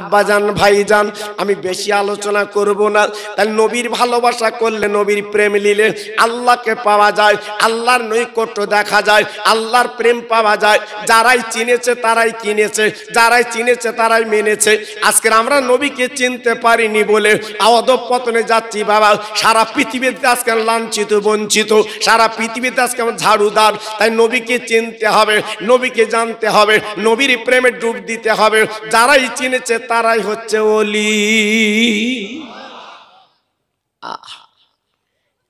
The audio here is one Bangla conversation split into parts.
আব্বাজান, ভাইজান, আমি বেশি আলোচনা করব না। তাহলে নবীর ভালোবাসা করলে নবীর প্রেম নিলে আল্লাহকে পাওয়া যায়, আল্লাহর নৈকট্য দেখা যায়, আল্লাহর প্রেম পাওয়া যায়। যারাই চিনেছে তারাই কিনেছে, যারাই চিনেছে তারাই মেনেছে। আজকে আমরা নবীকে চিনতে পারিনি বলে পতনে যাচ্ছি বাবা। সারা পৃথিবীতে আজকে লাঞ্ছিত, বঞ্চিত, সারা পৃথিবীতে আজকে আমার ঝাড়ুদার। তাই নবীকে চিনতে হবে, নবীকে জানতে হবে, নবীর প্রেমে ডুব দিতে হবে। যারাই চিনেছে তারাই হচ্ছে ওলি।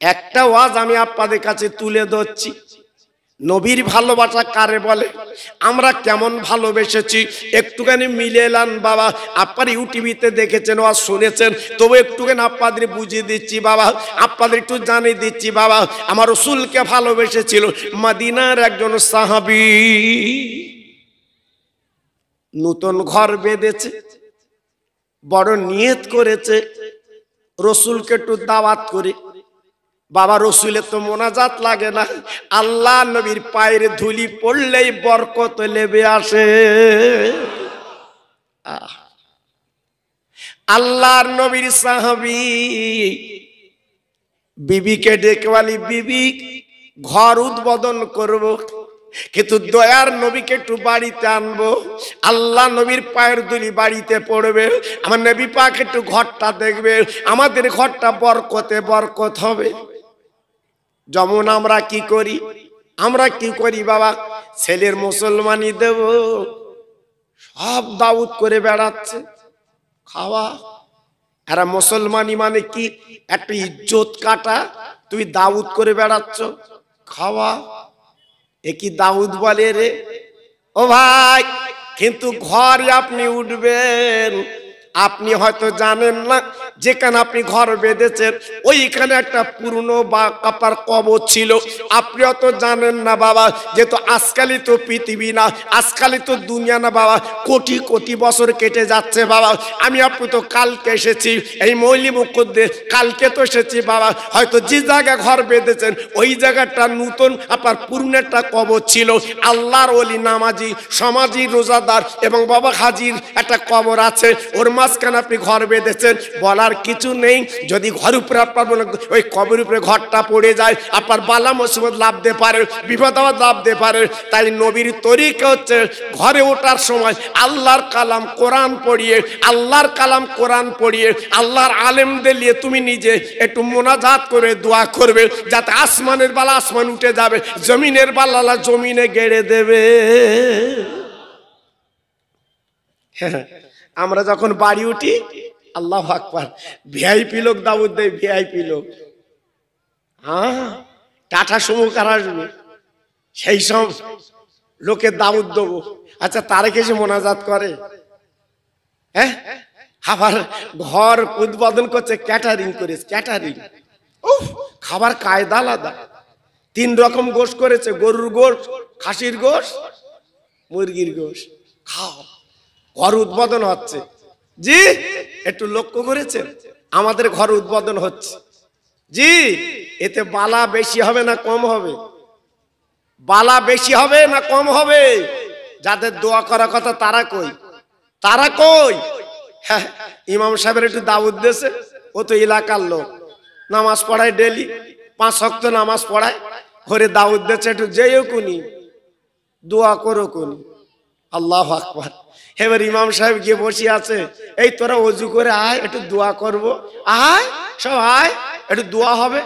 একটা ওয়াজ আমি আপনাদের কাছে তুলে ধরছি। নবীর ভালোবাসা কারে বলে? আমরা কেমন ভালোবেসেছি? একটুখানি মিলে এলাম বাবা। আপনার ইউটিভিতে দেখেছেন ওয়াজ শুনেছেন। তবু একটুখানি আপনাদের বুঝিয়ে দিচ্ছি বাবা। আপনাদের একটু জানিয়ে দিচ্ছি বাবা। আমার রসুলকে ভালোবেসেছিল মাদিনার একজন সাহাবি। নতুন ঘর বেঁধেছে। বড় নিয়ত করেছে, রসুলকে একটু দাওয়াত করে। বাবা রসুলের তো মোনাজাত লাগে না, আল্লাহ নবীর পায়ের ধুলি পড়লেই বরকত লেবে আসে! আল্লাহর নবীর সাহাবি, বিবিকে ডেকেওয়ালি বিবি, ঘর উদ্বোধন করব। কিন্তু দয়ার নবীকে একটু বাড়িতে আনব। আল্লাহ নবীর পায়ের দুলি বাড়িতে পড়বে। আমার নবী পাক একটু ঘরটা দেখবে। আমাদের ঘরটা বরকতে বরকত হবে। যেমন আমরা কি করি? আমরা কি করি বাবা? ছেলের মুসলমানি দেব। সব দাউদ করে বেড়াচ্ছে। খাওয়া। এরা মুসলমানি মানে কি? একটা ইজ্জত কাটা। তুই দাউদ করে বেড়াচ্ছ। খাওয়া। এ কি দাউদ বলে রে? ও ভাই কিন্তু ঘরে আপনি উঠবেন। আপনি হয়তো জানেন না, যেখানে আপনি ঘর বেঁধেছেন, ওইখানে একটা পুরনো বা কাপার কবর ছিল। আপনি অত জানেন না বাবা, যেহেতু আজকালই তো পৃথিবী না, আজকালই তো দুনিয়া না বাবা, কোটি কোটি বছর কেটে যাচ্ছে বাবা। আমি আপনি তো কালকে এসেছি, এই মৌলি মুখুদ্দের কালকে তো এসেছি বাবা। হয়তো যে জায়গায় ঘর বেঁধেছেন, ওই জায়গাটা নতুন আপনার পুরনো একটা কবর ছিল। আল্লাহর অলি নামাজি, সমাজি, রোজাদার এবং বাবা হাজির একটা কবর আছে। ওর মাঝখানে আপনি ঘর বেঁধেছেন, বলার কিছু নেই। যদি ঘর উপরে আপনার মনে ওই কবর উপরে ঘরটা পড়ে যায়, আপনার বালা মুসিবত লাভতে পারে, বিপদ আবার লাভতে পারে। তাই নবীর তরিকা হচ্ছে, ঘরে ওঠার সময় আল্লাহর কালাম কোরআন পড়িয়ে, আল্লাহর কালাম কোরআন পড়িয়ে, আল্লাহর আলেমদের নিয়ে তুমি নিজে একটু মোনাজাত করে দোয়া করবে, যাতে আসমানের বালা আসমান উঠে যাবে, জমিনের বালালা জমিনে গেড়ে দেবে। আমরা যখন বাড়ি উঠি, আল্লাহ আকবার ভিআইপি লোক, দাউদ দেয় ভিআইপি লোক। হ্যাঁ টাটা সুমো কার আসবে। সেই সব লোকে দাউদ দেবো। আচ্ছা তারে কেসে মোনাজাত করে। হ্যাঁ? আবার ঘর উদ্বোধন করছে ক্যাটারিং করে ক্যাটারিং উফ, খাবার কায়দা আলাদা। তিন রকম গোশ করেছে, গরুর গোশ, খাসির গোশ, মুরগির গোশ। খাও। ঘর উদ্বোধন হচ্ছে। জি, একটু লক্ষ্য করেছেন? আমাদের ঘর উদ্বোধন হচ্ছে। জি, এতে বালা বেশি হবে না কম হবে? বালা বেশি হবে না কম হবে? যাদের দোয়া করার কথা তারা কই? তারা কই? হ্যাঁ ইমাম সাহেবের একটু দাউদ দেশে ও তো এলাকার লোক। নামাজ পড়ায় ডেলি। পাঁচ শক্ত নামাজ পড়ায়। ঘরে দাউদ দেশে একটু যেও কুনি। দোয়া করো কুনি। আল্লাহ আকবার। এবার ইমাম সাহেব গিয়ে বসে আছে, এই তোরা অজু করে আয়, একটু দোয়া করব। আয়, সব আয়, একটু দোয়া হবে।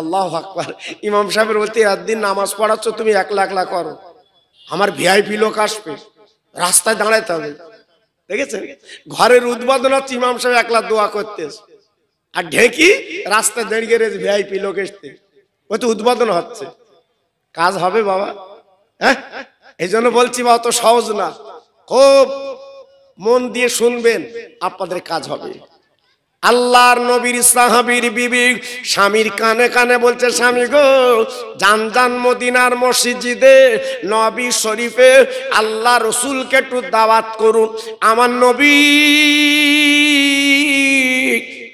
আল্লাহ আকবার। ইমাম সাহেবের বলতে একদিন নামাজ পড়াচ্ছ, তুমি একলা একলা করো। আমার ভিআইপি লোক আসবে, রাস্তায় দাঁড়াইতে হবে। দেখেছেন? ঘরের উদ্বোধন হচ্ছে, ইমাম সাহেব একলা দোয়া করতে আর ঢেঁকি, রাস্তায় দাঁড়িয়ে রয়েছে ভিআইপি লোক এসতে ও তো উদ্বোধন হচ্ছে। কাজ হবে বাবা। হ্যাঁ? এই জন্য বলছি বা অত সহজ না। খুব মন দিয়ে শুনবেন, আপনাদের কাজ হবে। আল্লাহর নবীর সাহাবীর বিবি স্বামীর কানে কানে বলছে, স্বামী গো জান জান মদিনার মসজিদে নবী শরীফে আল্লাহ রসুলকে একটু দাওয়াত করুন। আমার নবী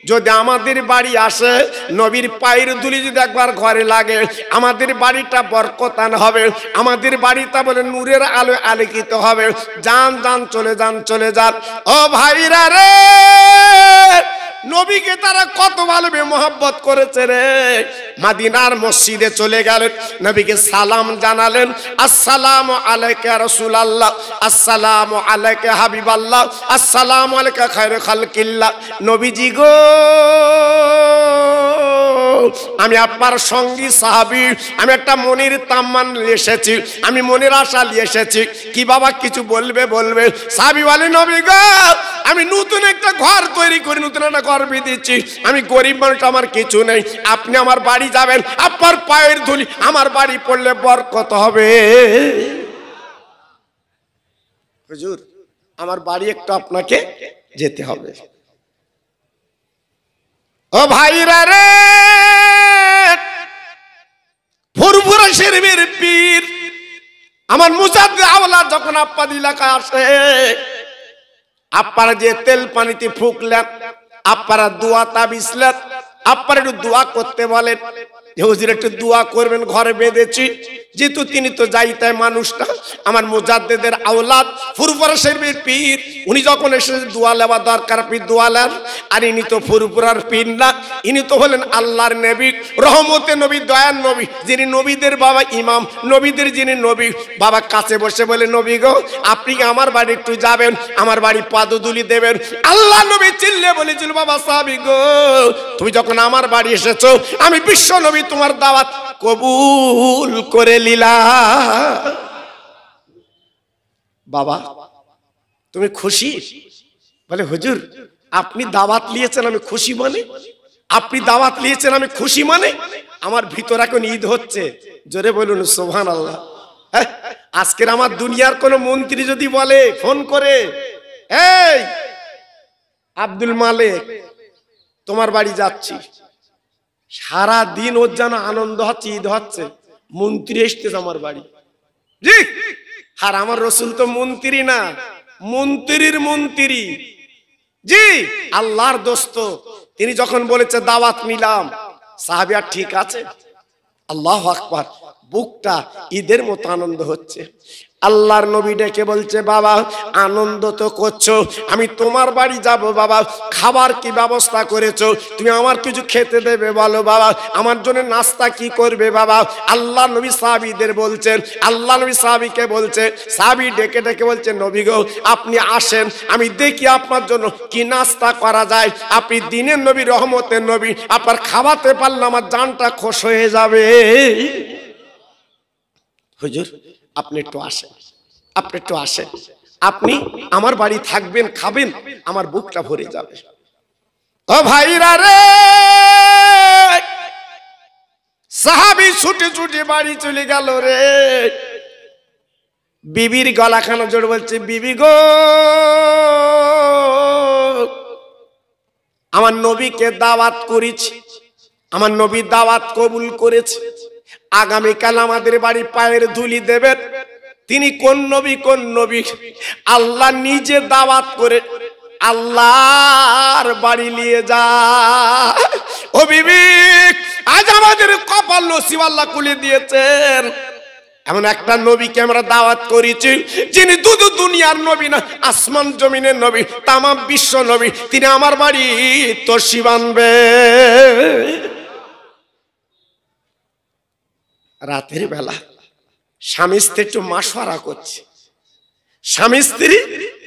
যদি আমাদের বাড়ি আসে, নবীর পায়ের দুলি যদি একবার ঘরে লাগে, আমাদের বাড়িটা বরকতান হবে। আমাদের বাড়িটা বলে নূরের আলো আলোকিত হবে। যান যান, চলে যান চলে যান। ও ভাইরা রে! নবীকে তারা কত ভালোবে মোহাব্বত করেছে রে। মাদিনার মসজিদে চলে গেলেন, নবীকে সালাম জানালেন, আসসালাম আলাইকা রসুল আল্লাহ আসসালাম আলাইকা হাবিব আল্লাহ আসসালাম আলাইকা খায়র খালকিল্লাহ। নবীজি গো আমি আপনার সঙ্গী সাহাবি, আমি একটা মনির তাম্মান এসেছি, আমি মনির আশা নিয়ে এসেছি। কি বাবা কিছু বলবে বলবে? সাহাবি বলে, নবী গো, আমি নতুন একটা ঘর তৈরি করি, নতুন একটা ঘর দিচ্ছি আমি গরিব মানুষ, আমার কিছু নেই। আপনি আমার বাড়ি যাবেন, আপনার পায়ের ধুলি আমার বাড়ি পড়লে বরকত হবে। হুজুর, আমার বাড়ি একটু আপনাকে যেতে হবে। ও ভাইরা রে। ফুরফুরা শরীফের পীর। আমার মুসাদ্দে আওলা যখন আপ্পাদ এলাকায় আসে আপনারা যে তেল পানিতে ফুকলেন আপনারা দোয়া তাবিসলেন আপনারা একটু দোয়া করতে বলেন হুজুর একটু দোয়া করবেন, ঘরে বেঁধেছি। যেহেতু তিনি তো যাইতাই মানুষটা আমার মোজাদ্দেদের আওলাদ ফুরফুরা শরীফের পীর, উনি যখন এসে দোয়া লেওয়া দরকার আপনি দোয়া নেন আর ইনি তো ফুরফুরার পীর না, ইনি তো হলেন আল্লাহর নবী, রহমতে নবী দয়ার নবী, যিনি নবীদের বাবা ইমাম, নবীদের যিনি নবী, বাবা কাছে বসে বলে, নবী গো, আপনি আমার বাড়ি একটু যাবেন, আমার বাড়ি পাদুলি দেবেন? আল্লাহ নবী চিল্লে বলেছিল বাবা সাহাবি গো, তুমি যখন আমার বাড়ি এসেছ, আমি বিশ্ব নবী, তোমার দাওয়াত কবুল করে লিলা। বাবা তুমি খুশি? বলে হুজুর আপনি দাওয়াত নিয়েছেন আমি খুশি মানে? আপনি দাওয়াত নিয়েছেন আমি খুশি মানে? আমার ভিতর এখন ঈদ হচ্ছে। জোরে বলুন সোহান আল্লাহ হ্যাঁ, আজকের আমার দুনিয়ার কোন মন্ত্রী যদি বলে ফোন করে এই আব্দুল মালিক তোমার বাড়ি যাচ্ছি। সারা দিন ওর যেন আনন্দ হচ্ছে ঈদ হচ্ছে। মন্ত্রী এসতেছে আমার বাড়ি। জি। আর আমার রসুল তো মন্ত্রী না মন্ত্রীর মন্ত্রী। জি। আল্লাহর দোস্ত তিনি যখন বলেছে দাওয়াত নিলাম সাহাবিয়া ঠিক আছে। আল্লাহ আকবার বুকটা ঈদের মতো আনন্দ হচ্ছে। আল্লাহর নবী ডেকে বলছে, বাবা, আনন্দ তো করছ। আমি তোমার বাড়ি যাব, বাবা। খাবার কি ব্যবস্থা করেছ? তুমি আমার কিছু খেতে দেবে, বলো, বাবা। আমার জন্য নাস্তা কি করবে, বাবা? আল্লাহ নবী সাহাবিদের বলছেন আল্লাহ নবী সাহাবিকে বলছে, সাহাবি ডেকে ডেকে বলছে, নবী গো, আপনি আসেন। আমি দেখি আপনার জন্য কি নাস্তা করা যায়। আপনি দিনের নবী, রহমতের নবী। আপনার খাওয়াতে পারলে আমার জানটা খোশ হয়ে যাবে। হুজুর আপনি একটু আসেন। আপনি একটু আসেন। আপনি আমার বাড়ি থাকবেন, খাবেন, আমার বুকটা ভরে যাবে। ও ভাইরা রে! সাহাবি ছুটে ছুটে বাড়ি চলে গেল রে। বিবির গলাখানা জোর বলছে, বিবি গো, আমার নবীকে দাওয়াত করেছি, আমার নবী দাওয়াত কবুল করেছে আগামীকাল আমাদের বাড়ি পায়ের ধুলি দেবেন। তিনি কোন নবী কোন নবী? আল্লাহ নিজে দাওয়াত করে আল্লাহর বাড়ি নিয়ে যা। ও বিবি, আজ আমাদের কপাল নসিব আল্লাহ খুলে দিয়েছেন। এমন একটা নবীকে আমরা দাওয়াত করেছি, যিনি দুধ দুনিয়ার নবী না, আসমান জমিনের নবী, তামাম বিশ্ব নবী। তিনি আমার বাড়ি তসি বানবে রাতের বেলা স্বামী স্ত্রী একটু মাসোয়ারা করছে। স্বামী স্ত্রী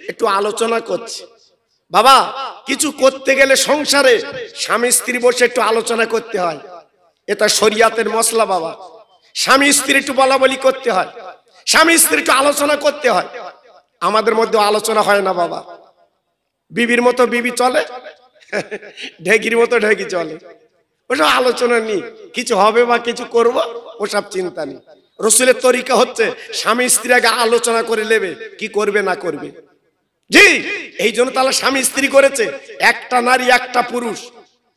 একটু আলোচনা করছে। বাবা, কিছু করতে গেলে সংসারে স্বামী স্ত্রী বসে একটু আলোচনা করতে হয়। এটা শরিয়াতের মশলা বাবা। স্বামী স্ত্রী একটু বলা বলি করতে হয়। স্বামী স্ত্রী একটু আলোচনা করতে হয়। আমাদের মধ্যে আলোচনা হয় না বাবা। বিবির মতো বিবি চলে, ঢেকির মতো ঢেকি চলে। ওসব আলোচনা নেই। কিছু হবে বা কিছু করব, ওসব চিন্তা নেই। রসুলের তরিকা হচ্ছে, স্বামী স্ত্রী আগে আলোচনা করে নেবে, কি করবে না করবে। জি, এই জন্য তাহলে স্বামী স্ত্রী করেছে, একটা নারী, একটা পুরুষ।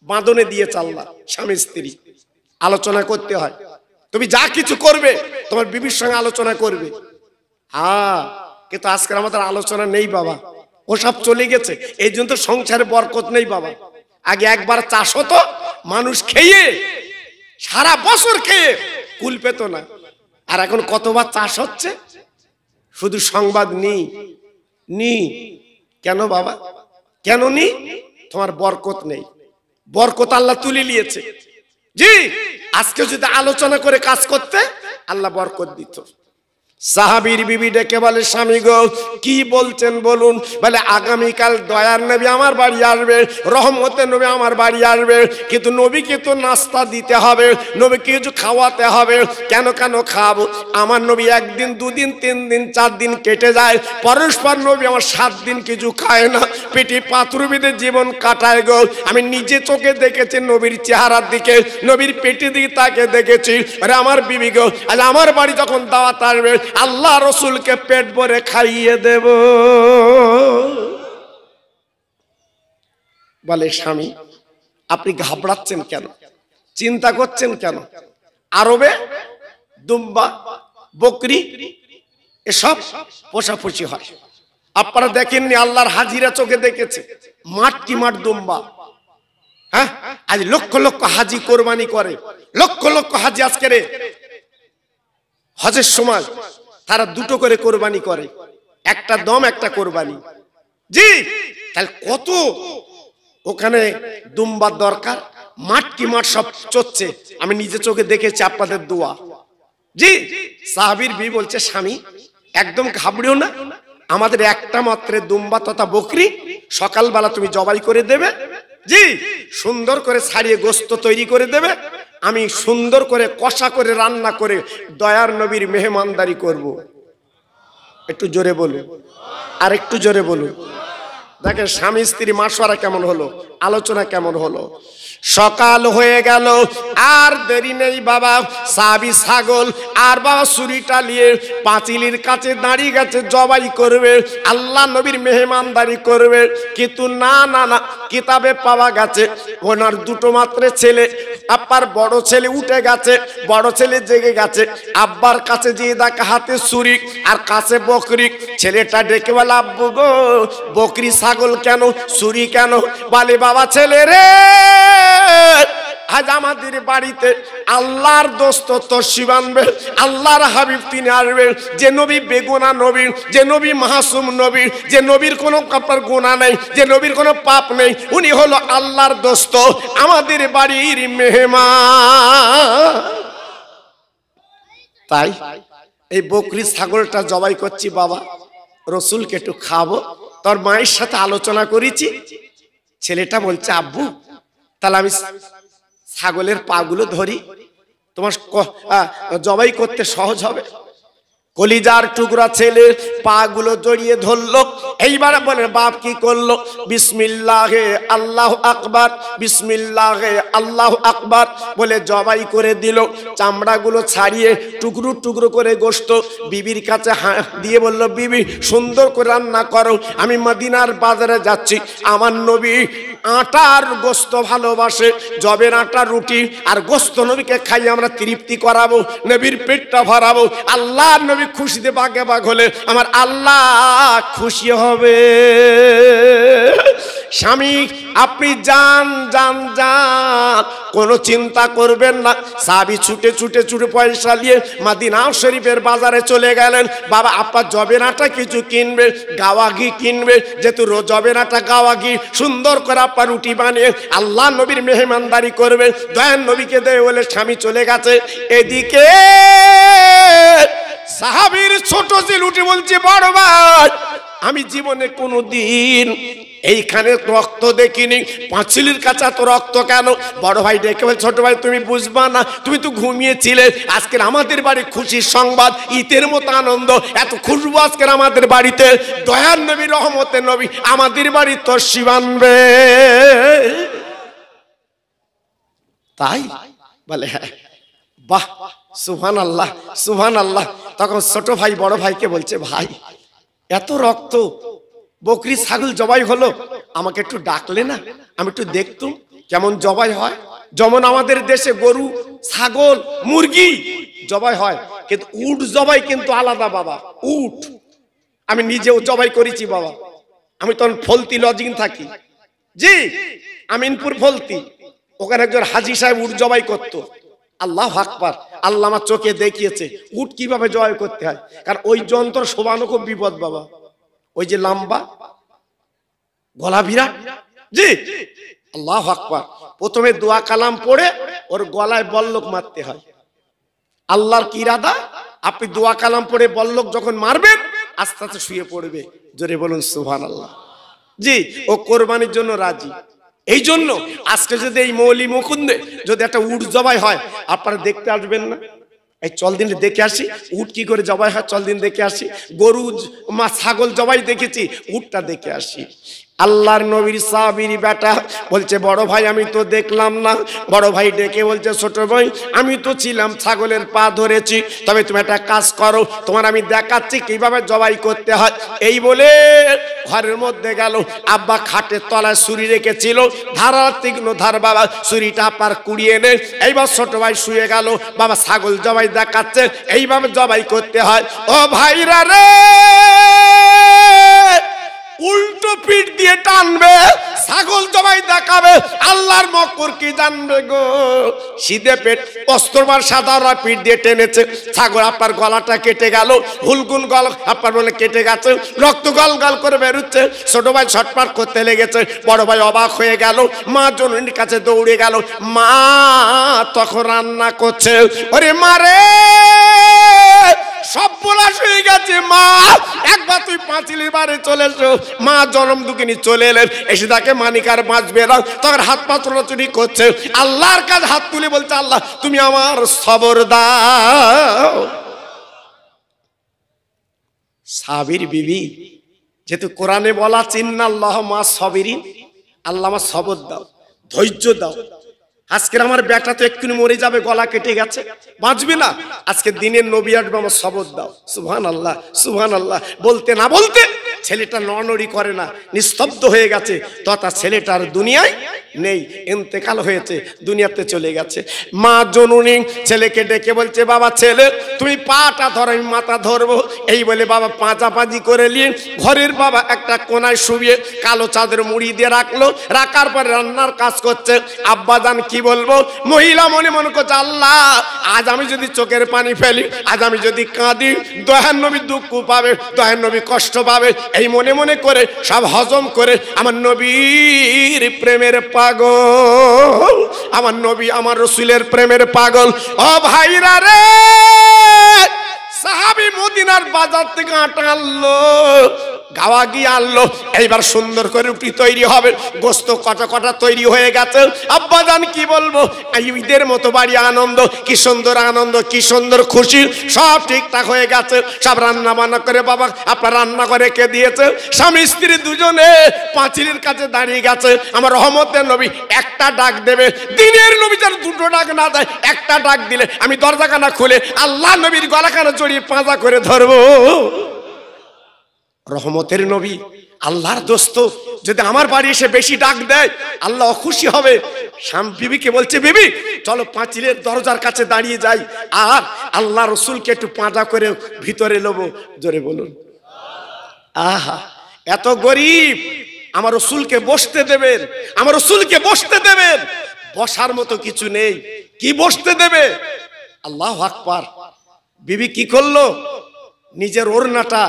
বাঁধনে দিয়ে চাল্লা, স্বামী স্ত্রী। আলোচনা করতে হয়। তুমি যা কিছু করবে, তোমার বিবির সঙ্গে আলোচনা করবে। হ্যাঁ কিন্তু আজকের আমাদের আলোচনা নেই বাবা। ওসব চলে গেছে, এই জন্য তো সংসারে বরকত নেই বাবা। আগে একবার চাষ হতো, মানুষ খেয়ে সারা বছর খেয়ে কুল পেত না। আর এখন কতবার চাষ হচ্ছে? শুধু সংবাদ নি নি। কেন বাবা? কেন নি? তোমার বরকত নেই। বরকত আল্লাহ তুলে নিয়েছে। জি, আজকে যদি আলোচনা করে কাজ করতে, আল্লাহ বরকত দিত। সাহাবীর বিবি ডেকে বলে, স্বামী গো, কি বলছেন বলুন? বলে, আগামীকাল দয়ার নবী আমার বাড়ি আসবে, রহমতের নবী আমার বাড়ি আসবে, কিন্তু নবীকে তো নাস্তা দিতে হবে, নবীকে কিছু খাওয়াতে হবে, কেন কেন খাব? আমার নবী একদিন, দুদিন, তিন দিন, চার দিন কেটে যায়, পরস্পর নবী আমার সাত দিন কিছু খায় না, পেটে পাথর বেঁধে জীবন কাটায় গো। আমি নিজে চোখে দেখেছি নবীর চেহারার দিকে, নবীর পেটে দিকে তাকে দেখেছি। আরে আমার বিবি গো, আজ আমার বাড়ি যখন দাওয়াত আসবে আল্লাহ রসুলকে পেট ভরে খাইয়ে দেব। বলে, স্বামী, আপনি ঘাবড়াচ্ছেন কেন? চিন্তা করছেন কেন? আরবে, দুম্বা, বকরি, এসব পোষাপুষি হয়। আপনারা দেখেননি, আল্লাহর হাজিরা চোখে দেখেছে। মাঠ কি মাঠ দুম্বা? হ্যাঁ? আজ লক্ষ লক্ষ হাজি কোরবানি করে। লক্ষ লক্ষ হাজি আজকে হজের সময় তারা দুটো করে কোরবানি করে। একটা দম, একটা কোরবানি। জি, তাহলে কত? ওখানে দুম্বার দরকার। মাঠ কি মাঠ সব চচ্ছে আমি নিজে চোখে দেখেছি আপনাদের দোয়া। জি, সাহাবির বি বলছে, স্বামী, একদম ঘাবড়িও না। আমাদের একটা মাত্রে দুম্বা তথা বকরি সকালবেলা তুমি জবাই করে দেবে। জি, সুন্দর করে ছাড়িয়ে গোস্ত তৈরি করে দেবে। আমি সুন্দর করে কষা করে রান্না করে দয়ার নবীর মেহমানদারি করব। একটু জোরে বলুন। আর একটু জোরে বলুন। দেখেন স্বামী স্ত্রী মাসোয়ারা কেমন হলো? আলোচনা কেমন হলো? সকাল হয়ে গেল, আর দেরি নেই বাবা, সাবি ছাগল, আর বাবা সুরিটা নিয়ে পাঁচিলির কাছে দাঁড়িয়ে গেছে, জবাই করবে, আল্লাহ নবীর মেহমানদারি করবে, কিন্তু না না না, কিতাবে পাওয়া গেছে, ওনার দুটো মাত্র ছেলে, আব্বার বড় ছেলে উঠে গেছে, বড় ছেলে জেগে গেছে, আব্বার কাছে যে দেখ হাতে সুরিক আর কাছে বকরি, ছেলেটা ডেকে বলে, আব্বু গো, বকরি, ছাগল কেন, সুরি কেন? বলে, বাবা ছেলে রে। আজ আমাদের বাড়িতে আল্লাহর দোস্ত তর্সি বানবে আল্লাহর হাবিব তিনি আসবেন। যে নবী বেগুনা নবীর যে নবী মাহাসুম নবীর যে নবীর কোনো আপনার গুণা নেই, যে নবীর কোনো পাপ নেই, উনি হলো আল্লাহর দোস্ত, আমাদের বাড়ির মেহমান। তাই এই বকরি ছাগলটা জবাই করছি বাবা, রসুলকে একটু খাব তোর মায়ের সাথে আলোচনা করেছি ছেলেটা বলছে আব্বু তাহলে আমি ছাগলের পাগুলো ধরি। তোমার জবাই করতে সহজ হবে। কলিজার টুকরা ছেলে পা গুলো জড়িয়ে ধরলো। এইবার বলে, বাপ কি করল? বিসমিল্লাহে আল্লাহ আকবার, বিসমিল্লাহে আল্লাহ আকবার বলে জবাই করে দিল। চামড়াগুলো ছাড়িয়ে টুকরো টুকরো করে গোস্ত বিবির কাছে দিয়ে বলল, বিবি সুন্দর করে রান্না করো, আমি মদিনার বাজারে যাচ্ছি। আমার নবী আটার গোস্ত ভালোবাসে, জবের আটা, রুটি আর গোস্ত নবীকে খাইয়ে আমরা তৃপ্তি করাবো, নবীর পেটটা ভরাবো আল্লাহ নবী খুশিতে বাগে বাগ হলে আমার আল্লাহ খুশি হবে। স্বামী, আপনি যান যান যান। কোনো চিন্তা করবেন না। সাবি ছুটে ছুটে ছুটে পয়সা নিয়ে মাদিনা শরীফের বাজারে চলে গেলেন। বাবা, আপা জবের আটা কিছু কিনবে গাওয়া ঘি কিনবে, যেহেতু আটা গাওয়া ঘি সুন্দর করে আপা রুটি বানিয়ে আল্লাহ নবীর মেহমানদারি করবে। দয়ান নবীকে দেয় বলে স্বামী চলে গেছে। এদিকে সাহাবীর ছোট যে লুটি বলছে, বড় ভাই, আমি জীবনে কোনো দিন এইখানে রক্ত দেখিনি। পাঁচিলির কাছে তো রক্ত কেন? বড় ভাই ডেকে বল ছোট ভাই, তুমি বুঝবা না, তুমি তো ঘুমিয়েছিলে। আজকের আমাদের বাড়ি খুশির সংবাদ, ঈদের মতো আনন্দ। এত খুশবু আজকের আমাদের বাড়িতে। দয়ার নবী, রহমতের নবী, আমাদের বাড়ি তোর শিবানবে তাই? বলে হ্যাঁ বাহ সুহান আল্লাহ সুহান আল্লাহ তখন ছোট ভাই, বড় ভাইকে বলছে, ভাই, এত রক্ত, বকরি, ছাগল জবাই হলো, আমাকে একটু ডাকলে না? আমি একটু দেখতুম কেমন জবাই হয়। যেমন আমাদের দেশে গরু, ছাগল, মুরগি জবাই হয়, কিন্তু উট জবাই কিন্তু আলাদা বাবা, উট। আমি নিজেও জবাই করেছি বাবা। আমি তখন ফলতি লজিং থাকি। জি, আমিনপুর ফলতি। ওখানে একজন হাজি সাহেব উট জবাই করতো। আল্লাহ আকবার। আল্লাহ আমার চোখে দেখিয়েছে। উট কীভাবে জয় করতে হয়? কারণ ওই যন্ত্র শোভানো খুব বিপদ, বাবা। ওই যে লম্বা, গলা বিরাট। জি। আল্লাহ আকবার। প্রথমে দোয়া কালাম পড়ে ওর গলায় বল্লক মারতে হয়। আল্লাহর কি ইরাদা? আপনি দোয়া কালাম পড়ে বল্লক যখন মারবেন, আস্তে আস্তে শুয়ে পড়বে। জোরে বলুন সুহান আল্লাহ জি, ও কোরবানির জন্য রাজি। এই জন্য আজকে যদি এই মৌলি মুকুন্দে যদি একটা উট জবাই হয়, আপনারা দেখতে আসবেন না। এই চল দিন দেখে আসি, উট কি করে জবাই হয়, চল দিন দেখে আসি। গরু, মা, ছাগল জবাই দেখেছি, উটটা দেখে আসি। আল্লাহর নবীর সাহাবীর বেটা বলছে, বড় ভাই, আমি তো দেখলাম না। বড় ভাই ডেকে বলছে, ছোট ভাই, আমি তো ছিলাম, ছাগলের পা ধরেছি। তবে তুমি একটা কাজ করো, তোমার আমি দেখাচ্ছি কীভাবে জবাই করতে হয়। এই বলে ঘরের মধ্যে গেল। আব্বা খাটের তলায় ছুরি রেখেছিল। ধারা তীক্ষ্ণ ধার বাবা ছুরিটা পার কুড়িয়ে নে এইবার ছোট ভাই শুয়ে গেল। বাবা ছাগল জবাই দেখাচ্ছে, এইভাবে জবাই করতে হয়। ও ভাইরা রে! উল্টো পিঠ দিয়ে টানবে, ছাগল জবাই দেখাবে, আল্লাহর মকর কি জানবে গো? সিধে পেট অস্ত্রবার সাদারা পিঠ দিয়ে টেনেছে, ছাগল আপনার গলাটা কেটে গেল হুলকুল গল আপনার বলে কেটে গেছে, রক্ত গল গল করে বেরোচ্ছে, ছোট ভাই ছটপাট করতে লেগেছে, বড় ভাই অবাক হয়ে গেল, মা জননীর কাছে দৌড়ে গেল, মা তখন রান্না করছে, ওরে মারে সব পলাশ হয়ে গেছে, মা, একবার তুই পাঁচিলের বারে চলে মা জনম দুকিনি চলে এলেন। এসে তাকে মানিকার বাঁচবে না তখন হাত পা চুরি করছে। আল্লাহর কাজ হাত তুলে বলছে, আল্লাহ, তুমি আমার সবর দাও। সাবির বিবি, যেহেতু কোরআনে বলা চিন্নাল্লাহ মা সবিরিন আল্লাহ আমার সবর দাও, ধৈর্য দাও। আজকের আমার বেটা তো এক্ষুনি মরে যাবে, গলা কেটে গেছে। বাঁচবে না। আজকে দিনের নবী আসবে, আমার সবর দাও। সুহান আল্লাহ সুহান আল্লাহ বলতে না বলতে ছেলেটা নড়নড়ি করে না, নিস্তব্ধ হয়ে গেছে। তথা ছেলেটার দুনিয়ায় নেই এন্তেকাল হয়েছে, দুনিয়াতে চলে গেছে। মা জননী ছেলেকে ডেকে বলছে, বাবা ছেলে, তুমি পাটা ধরো, আমি মাথা ধরবো। এই বলে বাবা পাঁচাপাঁচি করে নিয়ে ঘরের বাবা একটা কোনায় শুয়ে কালো চাঁদের মুড়ি দিয়ে রাখল। রাখার পরে রান্নার কাজ করছে। আব্বাজান কি বলব? মহিলা মনে মনে করছে, আল্লাহ, আজ আমি যদি চোখের পানি ফেলি, আজ আমি যদি কাঁদি দয়ান নবী দুঃখ পাবে দয়ান নবী কষ্ট পাবে এই মনে মনে করে, সব হজম করে, আমার নবীর প্রেমের পাগল, আমার নবী আমার রসুলের প্রেমের পাগল। ও ভাইরা রে! সাহাবি মদিনার বাজার থেকে আটা আনলো, গাওয়া গিয়ে আনলো। এইবার সুন্দর করে রুটি তৈরি হবে, গোস্ত কটা কটা তৈরি হয়ে গেছে। আব্বাজান কি বলব? ঈদের মতো বাড়ি, আনন্দ, কি সুন্দর আনন্দ, কি সুন্দর খুশি, সব ঠিকঠাক হয়ে গেছে। সব রান্না বান্না করে বাবা, আপনার রান্না করে কে দিয়েছে? স্বামী, স্ত্রী দুজনে পাঁচিলের কাছে দাঁড়িয়ে গেছে। আমার রহমতের নবী একটা ডাক দেবে, দিনের নবী যেন দুটো ডাক না দেয়, একটা ডাক দিলে আমি দরজাখানা খুলে আল্লাহ নবীর গলাখানা জড়িয়ে পাঁজা করে ধরবো। রহমতের নবী, আল্লাহর দোস্ত, যদি আমার বাড়ি এসে বেশি ডাক দেয়, আল্লাহ খুশি হবে। শাম বিবিকে বলছে, বিবি, চলো পাঁচিলের দরজার কাছে দাঁড়িয়ে যাই, আর আল্লাহ রসুলকে একটু পাঁজা করে ভিতরে লোবো জোরে বলুন। আহা, এত গরিব। আমার রসুলকে বসতে দেবেন, আমার রসুলকে বসতে দেবেন। বসার মতো কিছু নেই। কি বসতে দেবে? আল্লাহ আকবার। বিবি কি করল? নিজের ওড়নাটা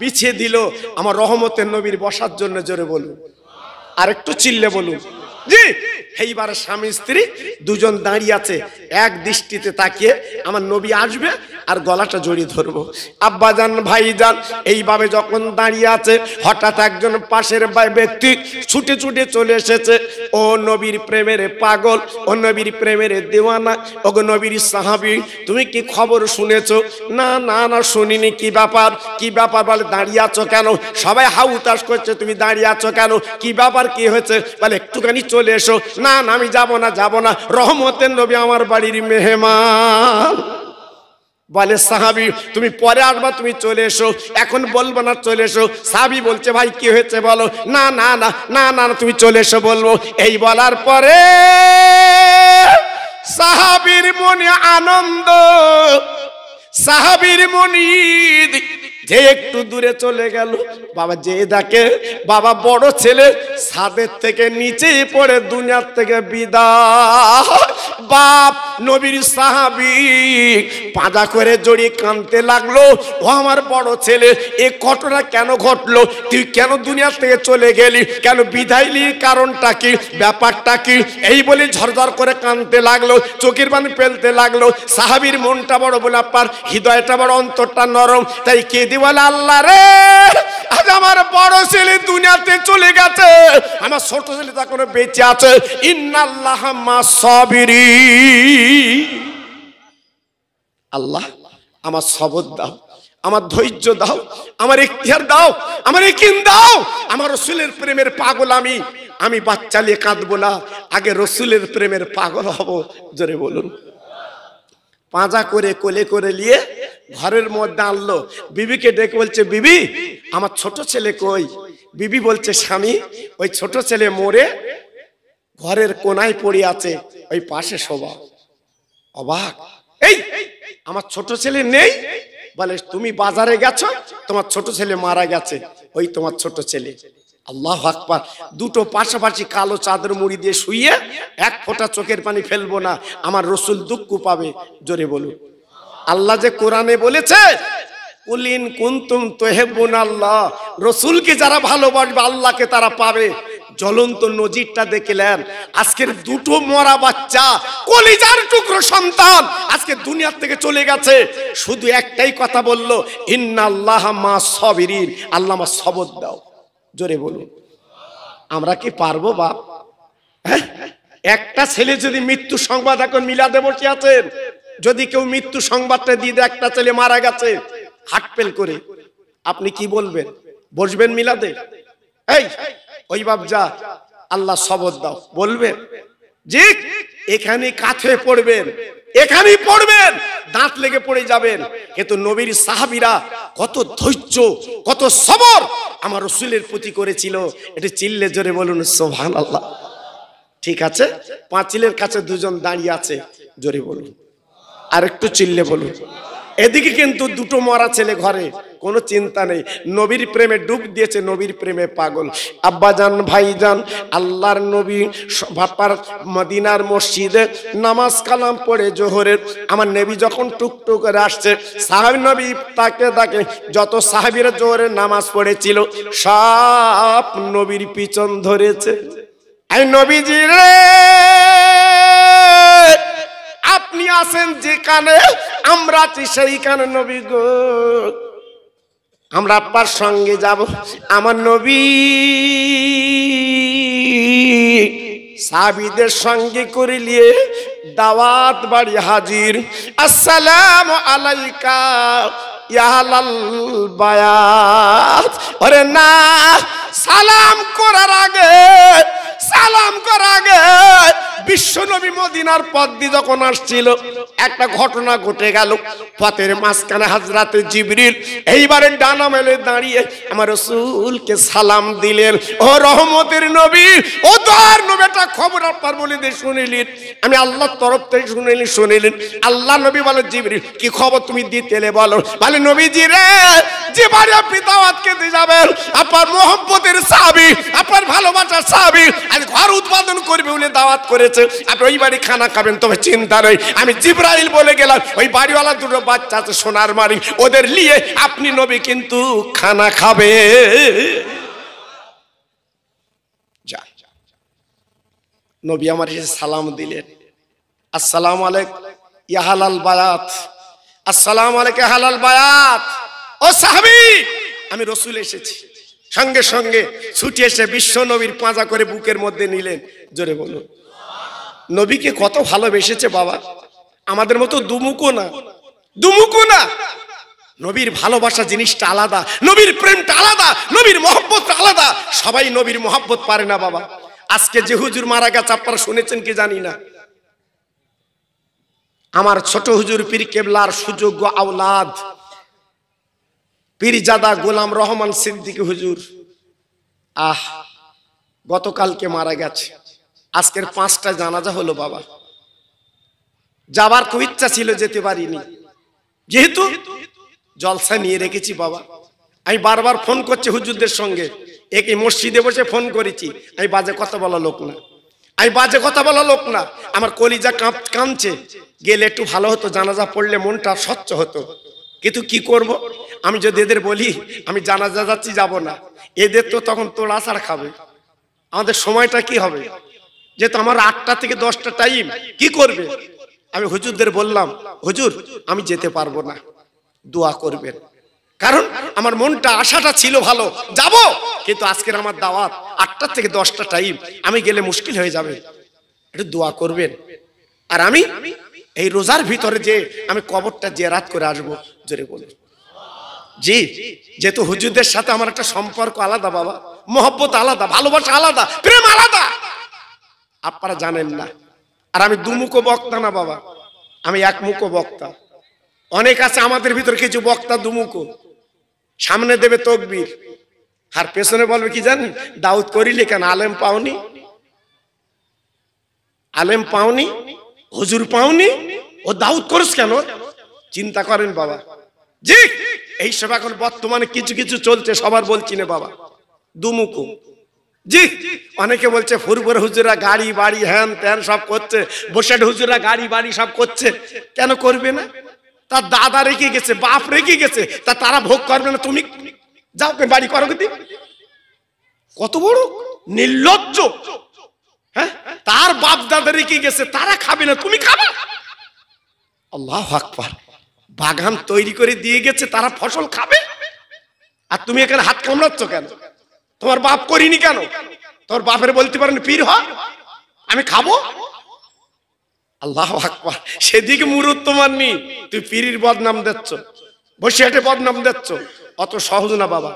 বিছিয়ে দিল, আমার রহমতের নবীর বসার জন্য জোরে বলুন। আর একটু চিল্লে বলুন। জি, এইবার স্বামী স্ত্রী দুজন দাঁড়িয়ে আছে, এক দৃষ্টিতে তাকিয়ে আমার নবী আসবে আর গলাটা জড়িয়ে ধরবো। আব্বাজান ভাইজান এইভাবে যখন দাঁড়িয়ে আছে, হঠাৎ একজন পাশের ব্যক্তি ছুটে ছুটে চলে এসেছে। ও নবীর প্রেমের পাগল, ও নবীর প্রেমের দেওয়ানা, ও নবীর সাহাবি, তুমি কি খবর শুনেছো? না না না, শুনিনি, কি ব্যাপার? কি ব্যাপার বলে দাঁড়িয়ে আছো কেন? সবাই হাউ তাস করছে, তুমি দাঁড়িয়ে আছো কেন? কি ব্যাপার, কি হয়েছে? বলে, একটুখানি চলে এসো। না না, আমি যাব না যাব না। রহমতের নবী আমার বাড়ির মেহমান। বলে, সাহাবি, তুমি পরে আসবা, তুমি চলে এসো। এখন বলব না, চলে এসো। সাহাবি বলছে, ভাই, কি হয়েছে বলো? না না না না না তুমি চলে এসো বলব। এই বলার পরে সাহাবির মনে আনন্দ, সাহাবির মনি যে একটু দূরে চলে গেল। বাবা যে দেখে, বাবা বড় ছেলে, ছাদের থেকে নিচেই পড়ে দুনিয়ার থেকে বিদায়। বাপ, নবীর সাহাবি পাজা করে জড়িয়ে কানতে লাগল। ও আমার বড় ছেলে, এ ঘটনা কেন ঘটলো? তুই কেন দুনিয়া থেকে চলে গেলি? কেন বিদায়লি কারণটা কি? ব্যাপারটা কি? এই বলে ঝরঝর করে কানতে লাগল, চোখের পানি ফেলতে লাগল। সাহাবির মনটা বড় বলে আপনার হৃদয়টা বড়, অন্তরটা নরম। তাই কেঁদে বলে আল্লাহ রে আমার বড় ছেলে দুনিয়াতে চলে গেছে। আমার ছোট ছেলে তা কোনো বেঁচে আছে। ইন্নাল্লাহ মা সবিরি আল্লাহ, আমার সবর দাও, আমার ধৈর্য দাও, আমার ইখতিয়ার দাও, আমার ইকিন দাও। আমার রসুলের প্রেমের পাগল আমি। আমি বাচ্চা নিয়ে কাঁদবো না। আগে রসুলের প্রেমের পাগল হব। জোরে বলুন। পাঁজা করে কোলে করে নিয়ে ঘরের মধ্যে আনলো। বিবিকে ডেকে বলছে, বিবি, আমার ছোট ছেলে কই? বিবি বলছে, স্বামী, ওই ছোট ছেলে মরে ঘরের কোনায় পড়ে আছে, ওই পাশে শোভা অবাক। এই, আমার ছোট ছেলে নেই? বলে, তুমি বাজারে গেছো, তোমার ছোট ছেলে মারা গেছে, ওই তোমার ছোট ছেলে। আল্লাহ আকবার। দুটো পাশাপাশি কালো চাদর মুড়ি দিয়ে শুইয়ে এক ফোঁটা চোখের পানি ফেলব না, আমার রসুল দুঃখ পাবে, জোরে বলুন আল্লাহ যে কোরআনে বলেছে, কুলিন কুন্তুম তোহেবুন আল্লাহ রসুলকে যারা ভালোবাসবে, আল্লাহকে তারা পাবে। জ্বলন্ত নজিরটা দেখলেন, আজকের দুটো মরা বাচ্চা, কলিজার টুকরো সন্তান আজকে দুনিয়ার থেকে চলে গেছে। শুধু একটাই কথা বলল, ইন্নাল্লাহ মা সবিরিন আল্লাহ মা সবর দাও। জোরে বলুন। আমরা কি পারব বাপ? হ্যাঁ? একটা ছেলে যদি মৃত্যু সংবাদ এখন মিলাদে বসে আছেন যদি কেউ মৃত্যু সংবাদটা দিয়ে দেয়, একটা ছেলে মারা গেছে, হাটপেল করে, আপনি কি বলবেন? বসবেন মিলাদে? এই, ওই বাপ যা, আল্লাহ সবর দাও। বলবেন? জি এখানে কাছে পড়বেন, এখানেই পড়বেন, দাঁত লেগে পড়ে যাবেন। কিন্তু নবীর সাহাবিরা কত ধৈর্য, কত সবর আমার রসুলের প্রতি করেছিল। এটা চিল্লে জোরে বলুন সোভান আল্লাহ ঠিক আছে? পাঁচিলের কাছে দুজন দাঁড়িয়ে আছে, জোরে বলুন। আর একটু চিল্লে বলুন। এদিকে কিন্তু দুটো মরা ছেলে ঘরে, কোনো চিন্তা নেই। নবীর প্রেমে ডুব দিয়েছে, নবীর প্রেমে পাগল। আব্বাজান, ভাইজান, আল্লাহর নবী, বাপার মদিনার মসজিদে নামাজ কালাম পড়ে জোহরের আমার নবী যখন টুকটুক করে আসছে, সাহাবি নবী তাকে তাকে যত সাহাবিরা জোহরের নামাজ পড়েছিল, সব নবীর পিছন ধরেছে। এই নবীজি রে! আপনি আছেন যেখানে, আমরা আছি সেইখানে নবী গো। আমরা আপনার সঙ্গে যাব, আমার নবী। সাবিদের সঙ্গে করে নিয়ে দাওয়াত বাড়ি হাজির। আসসালাম আলাইকা। ওরে না, সালাম করার আগে, সালাম করার আগে বিশ্ব নবী মদিনার পথ দিয়ে যখন আসছিল, একটা ঘটনা ঘটে গেল। পথের মাঝখানে হাজরাতে জিবরিল এইবারে ডানা মেলে দাঁড়িয়ে আমার রসুলকে সালাম দিলেন। ও রহমতের নবী, ও তোর নবীটা খবর আপনার বলে দিয়ে শুনিলেন। আমি আল্লাহর তরফ থেকে শুনিলি শুনিলেন। আল্লাহ নবী বলে, জিবরিল, কি খবর তুমি দিতেলে বলো? বলে নবীজি রে আপনি যাবেন, আপনার মোহাম্মতের সাহাবি, আপনার ভালোবাসার সাহাবি, আজ ঘর উৎপাদন করবে দাওয়াত করেছে। আপনি ওই বাড়ি খানা খাবেন, তবে চিন্তা নেই। আমি জিব্রাইল বলে গেলাম, ওই বাড়িওয়ালা দুটো বাচ্চা আছে, সোনার মারি। ওদের নিয়ে আপনি নবী কিন্তু খানা খাবে নবী আমার সালাম দিলেন। আসসালাম আলাইক ইয়াহালাল বায়াত। আসসালাম আলাইকুম, হালাল বায়াত। ও সাহাবি, আমি রসুল এসেছি। সঙ্গে সঙ্গে ছুটি এসে বিশ্ব নবীর পাঁজা করে বুকের মধ্যে নিলেন। জোরে বলুন। নবীকে কত ভালোবেসেছে বাবা? আমাদের মতো দুমুকো না। দুমুকো না। নবীর ভালোবাসা জিনিসটা আলাদা। নবীর প্রেমটা আলাদা। নবীর মহব্বতটা আলাদা। সবাই নবীর মহব্বত পারে না বাবা। আজকে যে হুজুর মারা গেছে, আপনারা শুনেছেন কি জানি না। আমার ছোট হুজুর পীর কেবলার সুযোগ্য আওলাদ পীরজাদা গোলাম রহমান সিদ্দিকী হুজুর। আহ, গতকালকে মারা গেছে। আজকের পাঁচটা জানাজা হলো বাবা। যাবার খুব ইচ্ছা ছিল যেতে পারিনি। যেহেতু জলসা নিয়ে রেখেছি বাবা। আমি বারবার ফোন করছি হুজুরদের সঙ্গে। একে মসজিদে বসে ফোন করেছি। আমি বাজে কথা বলা লোক না। আমি বাজে কথা বলা লোক না। আমার কলিজা কাঁপ কাঁদছে গেলে একটু ভালো হতো, জানাজা পড়লে মনটা স্বচ্ছ হতো। কিন্তু কি করব? আমি যদি এদের বলি, আমি জানাজা যাচ্ছি, যাব না। এদের তো তখন তোর আসার খাবে। আমাদের সময়টা কি হবে? যেহেতু আমার আটটা থেকে দশটা টাইম কি করবে? আমি হুজুরদের বললাম, হুজুর, আমি যেতে পারব না। দোয়া করবেন। কারণ আমার মনটা আশাটা ছিল ভালো। যাব? কিন্তু আজকের আমার দাওয়াত আটটা থেকে দশটা টাইম আমি গেলে মুশকিল হয়ে যাবে। একটু দোয়া করবেন। আর আমি এই রোজার ভিতরে যে আমি কবরটা জেরাত করে আসব, জোরে বলুন। জি, যেহেতু হুজুরদের সাথে আমার একটা সম্পর্ক আলাদা বাবা, মহব্বত আলাদা, ভালোবাসা আলাদা, প্রেম আলাদা। আপনারা জানেন না। আর আমি দুমুখো বক্তা না বাবা, আমি একমুখো বক্তা। অনেক আছে আমাদের ভিতরে কিছু বক্তা দুমুখো। সামনে দেবে তকবীর। আর পেছনে বলবে কি জানেন দাউদ করিলে কেন আলেম পাওনি? আলেম পাওনি? হুজুর পাওনি? ও দাউদ করিস কেন? চিন্তা করেন বাবা। জি এইসব এখন বর্তমানে কিছু কিছু চলছে, সবার বলছি না বাবা। দুমুখো। জি, অনেকে বলছে ফুরপুর হুজুরা গাড়ি বাড়ি হ্যান ত্যান সব করছে বসেট হুজুরা গাড়ি বাড়ি সব করছে। কেন করবে না? তার দাদা রেখে গেছে, বাপ রেখে গেছে, তা তারা ভোগ করবে না, তুমি যাও কে বাড়ি করো কিন্তু। কত বড়? নির্লজ্জ। হ্যাঁ? তার বাপ দাদা রেখে গেছে, তারা খাবে না, তুমি খাবে? আল্লাহ আকবার। বাগান তৈরি করে দিয়ে গেছে, তারা ফসল খাবে? আর তুমি এখানে হাত কামড়াচ্ছ কেন? তোমার বাপ করিনি কেন? তোর বাপের বলতে পারেন, পীর হ। আমি খাব? আল্লাহ আকবার। সেদিকে মুরুদ তোমার নি তুই পীরির বদনাম দিচ্ছ। হেঁটে বদনাম দিচ্ছ। অত সহজ না বাবা।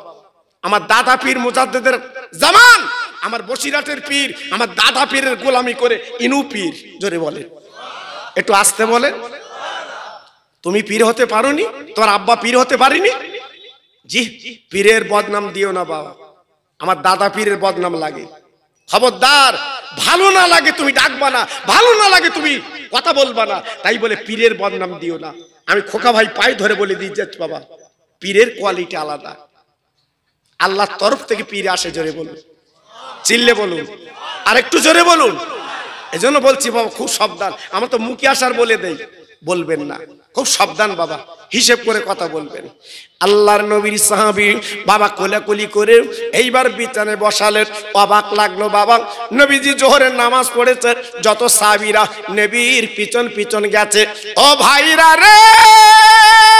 আমার দাদা পীর মুজাদ্দেদের জামান, আমার বসিরাটের পীর, আমার দাদা পীরের গোলামি করে ইনু পীর, জোরে বলে একটু আসতে বলে তুমি পীর হতে পারোনি তোর আব্বা পীর হতে পারিনি? জি পীরের বদনাম দিও না বাবা। আমার দাদা পীরের বদনাম লাগে। খবরদার, ভালো না লাগে তুমি ডাকবা না, ভালো না লাগে তুমি কথা বলবা না। তাই বলে পীরের বদনাম দিও না। আমি খোকা ভাই পায়ে ধরে বলে দিই যাচ্ছি বাবা। পীরের কোয়ালিটি আলাদা। আল্লাহর তরফ থেকে পীর আসে, জোরে বলুন। চিল্লে বলুন। আর একটু জোরে বলুন। এজন্য বলছি, বাবা, খুব সাবধান। আমার তো মুখে আসার বলে দেই। বলবেন না। খুব সাবধান, বাবা। হিসেব করে কথা বলবেন। আল্লাহর নবীর সাহাবি বাবা কোলাকুলি করে এইবার বিছানে বসালেন। অবাক লাগল, বাবা। নবীজি জোহরের নামাজ পড়েছে। যত সাহাবিরা নবীর পিছন পিছন গেছে। ও ভাইরা রে!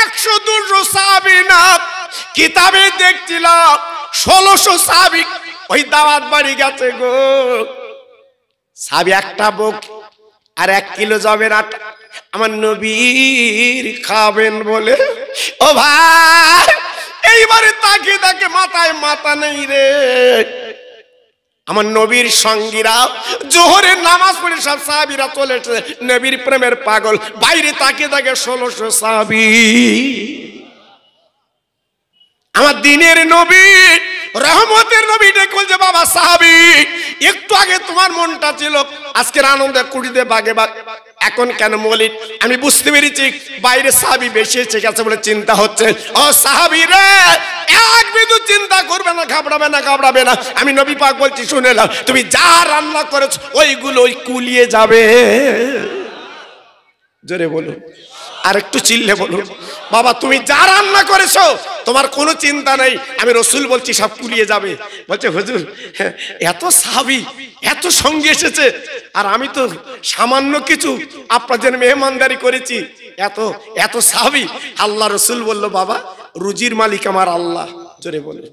একশো দুশো সাহাবি না কিতাবে দেখছিলাম, ষোলোশো সাহাবি ওই দাওয়াত বাড়ি গেছে গো। সাবি একটা বুক আর এক কিলো যাবেন আট। আমার নবীর খাবেন বলে, ও ভাই, এইবারে তাকে তাকে মাথায় মাথা নেই রে। আমার নবীর সঙ্গীরা জোহরের নামাজ পড়ে সব সাহাবিরা চলে নবীর প্রেমের পাগল, বাইরে তাকে তাকে ষোলোশো সাহাবি। আমার দিনের নবী, রহমতের নবী দেখুন যে বাবা সাহাবি, একটু আগে তোমার মনটা ছিল, আজকের আনন্দে কুড়িতে বাগে বাগ এখন কেন মৌলিক? আমি বুঝতে পেরেছি বাইরে সাহাবি বেশি এসে গেছে বলে চিন্তা হচ্ছে। ও সাহাবি রে, এক বিন্দু চিন্তা করবে না, ঘাবড়াবে না ঘাবড়াবে না। আমি নবী পাক বলছি, শুনে নাও, তুমি যা রান্না করেছ, ওইগুলো ওই কুলিয়ে যাবে। জোরে বলুন। আর একটু চিল্লে বলুন। বাবা, তুমি যা রান্না করেছ, তোমার কোনো চিন্তা নেই। আমি রসুল বলছি, সব কুলিয়ে যাবে। বলছে, হুজুর, এত সাহাবি, এত সঙ্গে এসেছে। আর আমি তো সামান্য কিছু আপনাদের মেহমানদারি করেছি। এত এত সাহাবি। আল্লাহ রসুল বলল, বাবা, রুজির মালিক আমার আল্লাহ। জোরে বলে।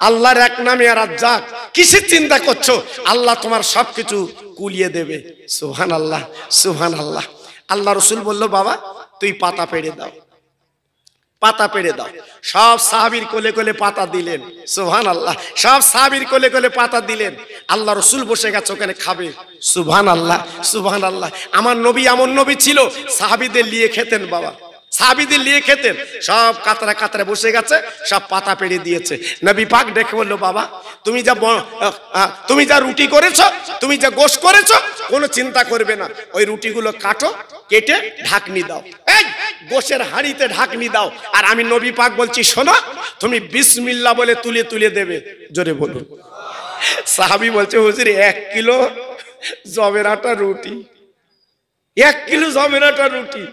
আল্লাহর এক নামে আর যাক কিসের চিন্তা করছ? আল্লাহ তোমার সবকিছু কুলিয়ে দেবে। সুহান আল্লাহ সুহান আল্লাহ আল্লাহ রসুল বলল, বাবা, তুই পাতা পেড়ে দাও। পাতা পেড়ে দাও। সব সাহাবির কোলে কোলে পাতা দিলেন। সুহান আল্লাহ সব সাহাবির কোলে কোলে পাতা দিলেন। আল্লাহ রসুল বসে গেছে, ওখানে খাবে। সুহান আল্লাহ সুভান আল্লাহ আমার নবী এমন নবী ছিল, সাহাবিদের নিয়ে খেতেন, বাবা। সাহাবিদের নিয়ে খেতেন। সব কাতরা কাতরা বসে গেছে, সব পাতা পেড়ে দিয়েছে। নবী পাক ডেকে বলল, বাবা, তুমি যা তুমি যা রুটি করেছ, তুমি যা গোশ করেছ, কোনো চিন্তা করবে না। ওই রুটিগুলো কাটো, কেটে ঢাকনি দাও। এই, গোশের হাঁড়িতে ঢাকনি দাও। আর আমি নবী পাক বলছি, শোনো, তুমি বিসমিল্লা বলে তুলে তুলে দেবে। জোরে বলুন। সাহাবি বলছে, হুজুর, এক কিলো জবের আটা রুটি। এক কিলো জবের আটা রুটি।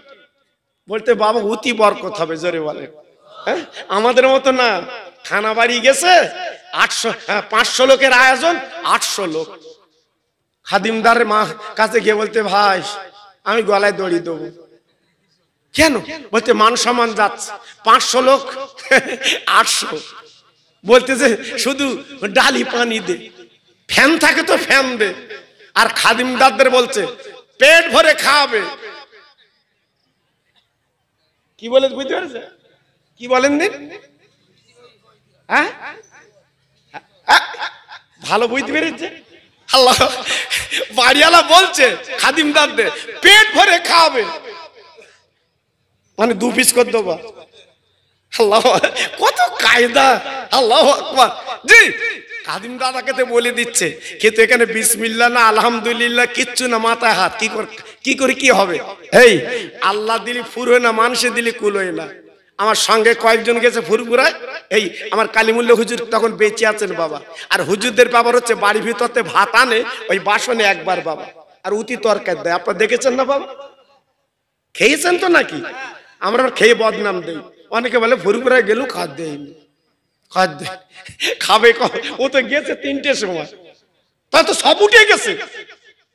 বলতে বাবা অতি বরকত হবে জোরে বলে। হ্যাঁ? আমাদের মতো না খানা বাড়ি গেছে আটশো হ্যাঁ, পাঁচশো লোকের আয়োজন আটশো লোক। খাদিমদারের মা কাছে গিয়ে বলতে ভাই আমি গলায় দড়ি দেবো। কেন? বলতে মান সম্মান যাচ্ছে। পাঁচশো লোক আটশো। বলতেছে শুধু ডালি পানি দে। ফ্যান থাকে তো ফ্যান দে। আর খাদিমদারদের বলছে পেট ভরে খাওয়াবে কি বলে বুঝতে পারছে? কি বলেন দিন? হ্যাঁ? হ্যাঁ? ভালো বুঝতে পেরেছে? আল্লাহ, বাড়িওয়ালা বলছে খাদিমদারদের পেট ভরে খাওয়াবে। মানে দু পিস করে দেবো। আল্লাহ, কত কায়দা। আল্লাহ জি কাদিম দাদাকে তো বলে দিচ্ছে কিন্তু এখানে বিসমিল্লা না আলহামদুলিল্লাহ, কিচ্ছু না মাথায় হাত, কি করে কি করে কি হবে? এই আল্লাহ দিলি ফুরোয় না, মানুষে দিলি কুল কুলোয় না। আমার সঙ্গে কয়েকজন গেছে ফুরপুরায় এই আমার কালিমুল্লা হুজুর তখন বেঁচে আছেন বাবা। আর হুজুরদের বাবার হচ্ছে বাড়ির ভিতরতে ভাত আনে, ওই বাসনে একবার বাবা। আর উতি তরকার দেয়, আপনার দেখেছেন না বাবা? খেয়েছেন তো নাকি? আমরা খেয়ে বদনাম দেই। অনেকে বলে ফুরপুরায় গেলেও খাদ্য দেয়নি। খাবে ও তো গেছে তিনটের সময়। তা তো সব উঠে গেছে।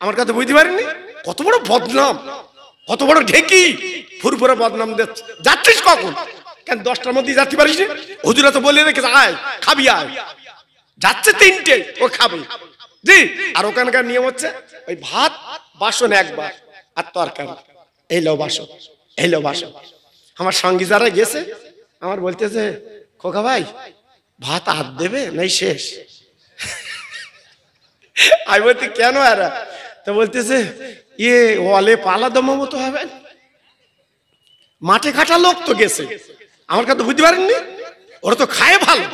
আমার কাছে বুঝতে পারিনি। কত বড় বদনাম। কত বড় ঢেকি। ফুরফুরে বদনাম দিচ্ছে যাচ্ছিস কখন? কেন দশটার মধ্যে যাচ্ছি পারিস? হুজুরা তো বলে রেখেছে, আয়, খাবি, আয়। যাচ্ছে তিনটে, ও খাবে। জি, আর ওখানকার নিয়ম হচ্ছে, ওই ভাত, বাসন একবার, আর তরকারি। এই লো বাসন, এই বাসন। আমার সঙ্গী যারা গেছে, আমার বলতেছে, খোকা ভাই ভাত হাত দেবে নাই শেষ? আমি বলতে কেন এরা তো বলতেছে ইয়ে ওয়ালে পালা দম মতো হবে। মাঠে খাটা লোক তো গেছে। আমার কাছে বুঝতে পারেননি? ওরা তো খায় ভালো।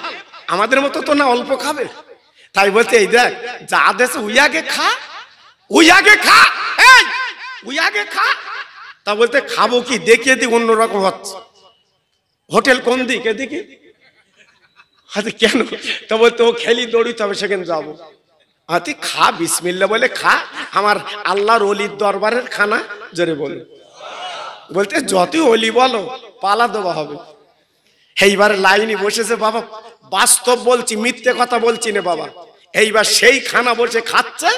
আমাদের মতো তো না অল্প খাবে। তাই বলতে এই দেখ, যা দেশে উই আগে খা উই আগে খা উই আগে খা। তা বলতে খাব কি? দেখিয়ে দি, অন্যরকম হচ্ছে। হোটেল কোন দিক? এদিকে। হাতে কেন? তা বলতে ও খেলি দৌড়ি, তবে সেখানে যাব। হাতে খা, বিসমিল্লা বলে খা। আমার আল্লাহর অলির দরবারের খানা, জোরে বলে। বলতে যতই অলি বলো, পালা দেওয়া হবে। এইবার লাইনে বসেছে বাবা, বাস্তব বলছি, মিথ্যে কথা বলছি না বাবা। এইবার সেই খানা বসে খাচ্ছে,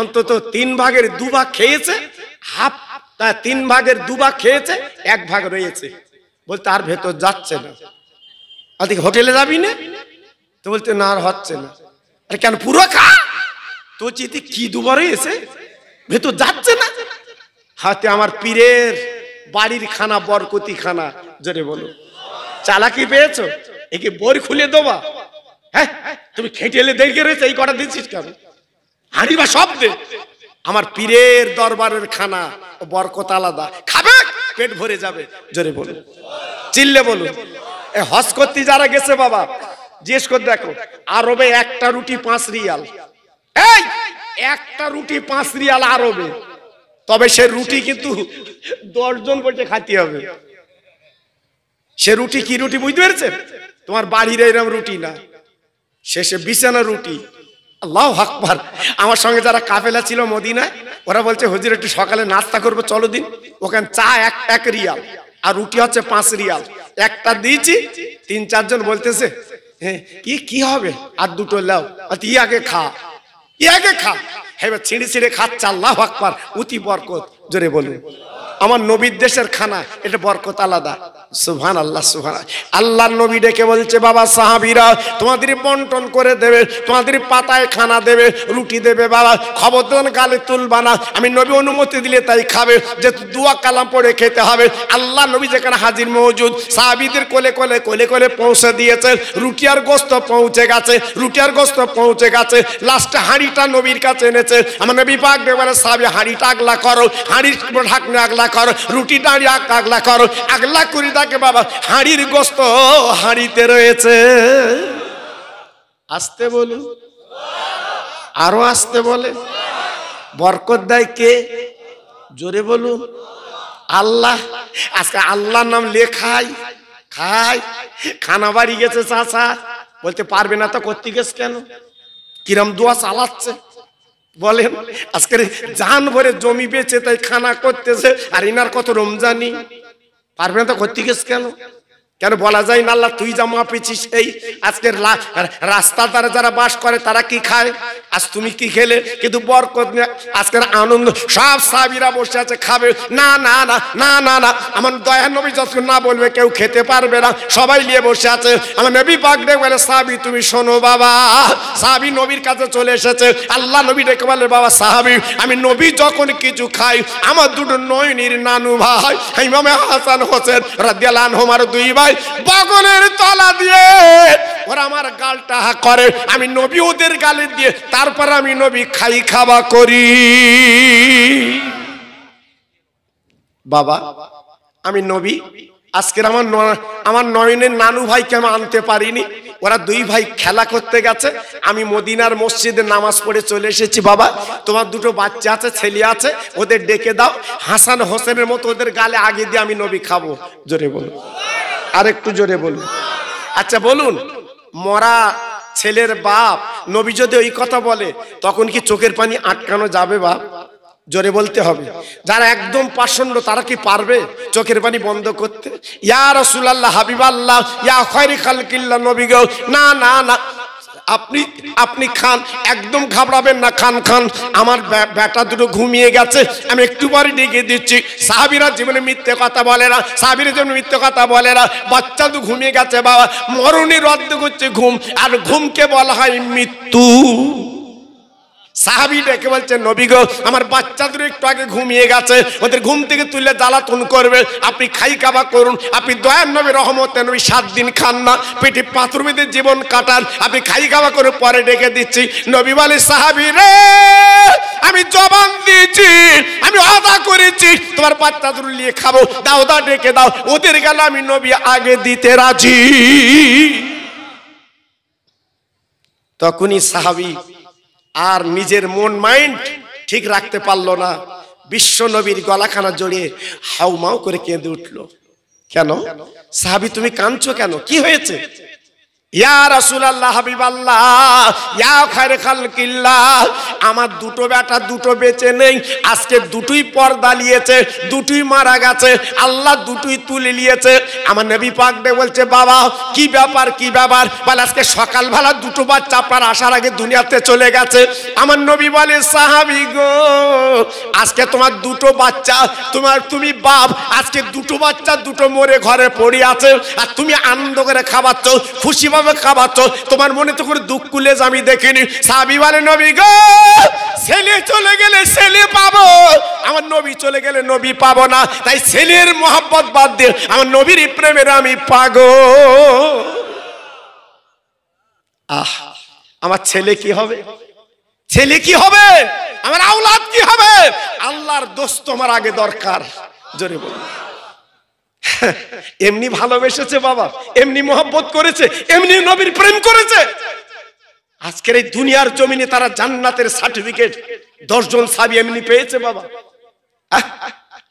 অন্তত তিন ভাগের দু ভাগ খেয়েছে, হাফ, তা তিন ভাগের দু ভাগ খেয়েছে, এক ভাগ রয়েছে। বলতে আর ভেতর যাচ্ছে না। আদিক হোটেলে যাবি না? তো বলতে না আর হচ্ছে না। আরে কেন পুরো খা তো চিতি কি দুবার এসে? ভেতর যাচ্ছে না? হাতে আমার পীরের বাড়ির খানা, বরকতি খানা। জোরে বলো। চালাকি পেয়েছ? একে বই খুলে দেবা। হ্যাঁ তুমি খেটেলে দেখে রয়েছে এই কটা দিচ্ছিস কেন? হাঁড়ি বা সব দে আমার পীরের দরবারের খানা বরকত আলাদা। খাবে, পেট ভরে যাবে। জোরে বলুন চিল্লে বলুন এ হজ করতে যারা গেছে বাবা, জিজ্ঞেস করে দেখো, আরবে একটা রুটি, পাঁচ রিয়াল। এই, একটা রুটি, পাঁচ রিয়াল আরবে। তবে সে রুটি কিন্তু দশজন বসে খাইতে হবে। সে রুটি কি রুটি বুঝতে পেরেছে? তোমার বাড়ির এরকম রুটি না। শেষে বিছানা রুটি। আল্লাহ আকবার। আমার সঙ্গে যারা কাফেলা ছিল মদিনায়, ওরা বলছে, হুজুর, একটু সকালে নাস্তা করব, চলো দিন। ওখানে চা এক এক রিয়াল। আর রুটি হচ্ছে পাঁচ রিয়াল। একটা দিয়েছি, তিন চারজন বলতেছে হ্যাঁ কি কি হবে? আর দুটো লাও, আর ই আগে খা। ই আগে খা। হ্যাঁ ছিঁড়ে ছিঁড়ে খাচ্ছে, আল্লাহ আকবার উতি বরকত, জোরে বলুন। আমার নবীর দেশের খানা, এটা বরকত আলাদা। সুহান আল্লাহ সুহান আল্লাহর নবী ডেকে বলছে, বাবা সাহাবিরা, তোমাদের বন্টন করে দেবে, তোমাদের পাতায় খানা দেবে, রুটি দেবে, বাবা। খবরদার গালে তুলবা না। আমি নবী অনুমতি দিলে তাই খাবে। যে দুয়া কালাম পড়ে খেতে হবে, আল্লাহ নবী যেখানে হাজির মজুদ, সাহাবিদের কোলে কোলে কোলে কোলে পৌঁছে দিয়েছে। রুটি আর গোস্ত পৌঁছে গেছে, রুটি আর গোস্ত পৌঁছে গেছে। লাস্টে হাঁড়িটা নবীর কাছে এনেছে। আমার নবী পাক দেবারে সাহাবি, হাঁড়িটা আগলা করো, হাঁড়ির ঢাকনা আগলা করো, রুটি দাঁড়ি আগলা করো, আগলা করি তাকে বাবা, হাঁড়ির গোস্ত হাঁড়িতে রয়েছে। আসতে বলুন। আরও আসতে বলে। বরকত দেয় কে? জোরে বলুন। আল্লাহ। আজকে আল্লাহর নাম লেখাই খাই। খানা বাড়ি গেছে চাচা। বলতে পারবে না তো করতে গেছে কেন? কিরম দোয়া চালাচ্ছে। বলেন, আজকের জান ভরে জমি বেচে তাই খানা করতেছে। আর ইনার কত রমজানি। পারবে না তো করতে গেছে কেন? কেন বলা যায় না, আল্লাহ তুই যা মাপেছিস এই আজকের রাস্তার দ্বারা যারা বাস করে, তারা কি খায়? আজ তুমি কি খেলে? কিন্তু বরকত আজকের আনন্দ, সব সাবিরা বসে আছে, খাবে। না না না না না না, আমার দয়া নবী যত না বলবে, কেউ খেতে পারবে না। সবাই নিয়ে বসে আছে। আমার নবী পাক ডেকে বলে সাবি তুমি শোনো বাবা সাবি নবীর কাছে চলে এসেছে। আল্লাহ নবী ডেকে বলে, বাবা, সাহাবি, আমি নবী যখন কিছু খাই, আমার দুটো নয়নির নানু ভাই হাসান হোসেন রাদিয়াল্লাহু আনহু আমার দুই ভাই বগলের তলা দিয়ে ওরা আমার গালটা করে। আমি নবী ওদের গালে দিয়ে, তারপর আমি নবী খাই খাওয়া করি। বাবা, আমি নবী, আজকের আমার আমার নয়নের নানু ভাইকে আমি আনতে পারিনি। ওরা দুই ভাই খেলা করতে গেছে। আমি মদিনার মসজিদে নামাজ পড়ে চলে এসেছি, বাবা। তোমার দুটো বাচ্চা আছে, ছেলে আছে, ওদের ডেকে দাও। হাসান হোসেনের মতো ওদের গালে আগে দিয়ে আমি নবী খাব। জোরে বলুন আর একটু জোরে বলুন। আচ্ছা বলুন, মরা ছেলের বাপ নবী যদি ওই কথা বলে, তখন কি চোখের পানি আটকানো যাবে বাপ? জোরে বলতে হবে। যারা একদম পাষণ্ড, তারা কি পারবে চোখের পানি বন্ধ করতে? ইয়া হাবিব আল্লাহ ইয়া খয়রি খালকিল্লা, নবী না না না। আপনি আপনি খান, একদম ঘাবড়াবেন না, খান খান। আমার ব্যাটা দুটো ঘুমিয়ে গেছে, আমি একটু পরে ডেকে দিচ্ছি। সাহাবিরা জীবনে মিথ্যে কথা বলে না, সাহাবিরা জীবনে মিথ্যে কথা বলে না। বাচ্চা তো ঘুমিয়ে গেছে, বাবা। মরণে রদ্দ করছে ঘুম, আর ঘুমকে বলা হয় মৃত্যু। সাহাবি ডেকে বলছে, নবী গো, আমার বাচ্চাদের একটু আগে ঘুমিয়ে গেছে। ওদের ঘুম থেকে তুলে জ্বালাতন করবে। আপনি খাই কাবা করুন। আপনি দয়ার নবী রহমত নবী সাত দিন খান না। পেটে পাথর বেঁধে জীবন কাটান। আপনি খাই কাবা করে পরে ডেকে দিচ্ছি। নবী বলে সাহাবি রে আমি জবান দিয়েছি। আমি আদা করেছি। তোমার বাচ্চাদের নিয়ে খাব। দাও দা ডেকে দাও। ওদের গেল আমি নবী আগে দিতে রাজি। তখনই সাহাবি আর নিজের মন মাইন্ড ঠিক রাখতে পারল না। বিশ্ব নবীর গলাখানা জড়িয়ে হাউমাউ করে কেঁদে উঠল। কেন? সাহাবি, তুমি কাঁদছো কেন? কি হয়েছে? আমার দুটো বেটা দুটো বেঁচে নেই, আজকে দুটোই পর্দা নিয়েছে, দুটোই মারা গেছে, আল্লাহ দুটোই তুলে নিয়েছে। আমার নবী পাক ডে বলছে, বাবা, কি ব্যাপার কি ব্যাপার? বলে, আজকে সকালবেলা দুটো বাচ্চা আপনার আসার আগে দুনিয়াতে চলে গেছে। আমার নবী বলে, সাহাবি গো, আজকে তোমার দুটো বাচ্চা, তোমার তুমি বাপ, আজকে দুটো বাচ্চা দুটো মরে ঘরে পড়ে আছে, আর তুমি আনন্দ করে খাওয়াচ্ছ, খুশি ভাবে খাওয়াচ্ছ তোমার মনে তো করে দুঃখ কুলে আমি দেখিনি। সাবি বলে নবী গো, ছেলে চলে গেলে ছেলে পাবো। আমার নবী চলে গেলে নবী পাবো না। তাই ছেলের মোহাব্বত বাদ দিয়ে আমার নবীর প্রেমের আমি পাগো আহ, আমার ছেলে কি হবে? ছেলে কি হবে? আমার আওলাদ কি হবে? আল্লাহর দোস্ত আমার আগে দরকার। জোরে বলুন। এমনি ভালোবেসেছে বাবা, এমনি মোহাব্বত করেছে, এমনি নবীর প্রেম করেছে। আজকের এই দুনিয়ার জমিনে তারা জান্নাতের সার্টিফিকেট দশজন সাবি এমনি পেয়েছে বাবা।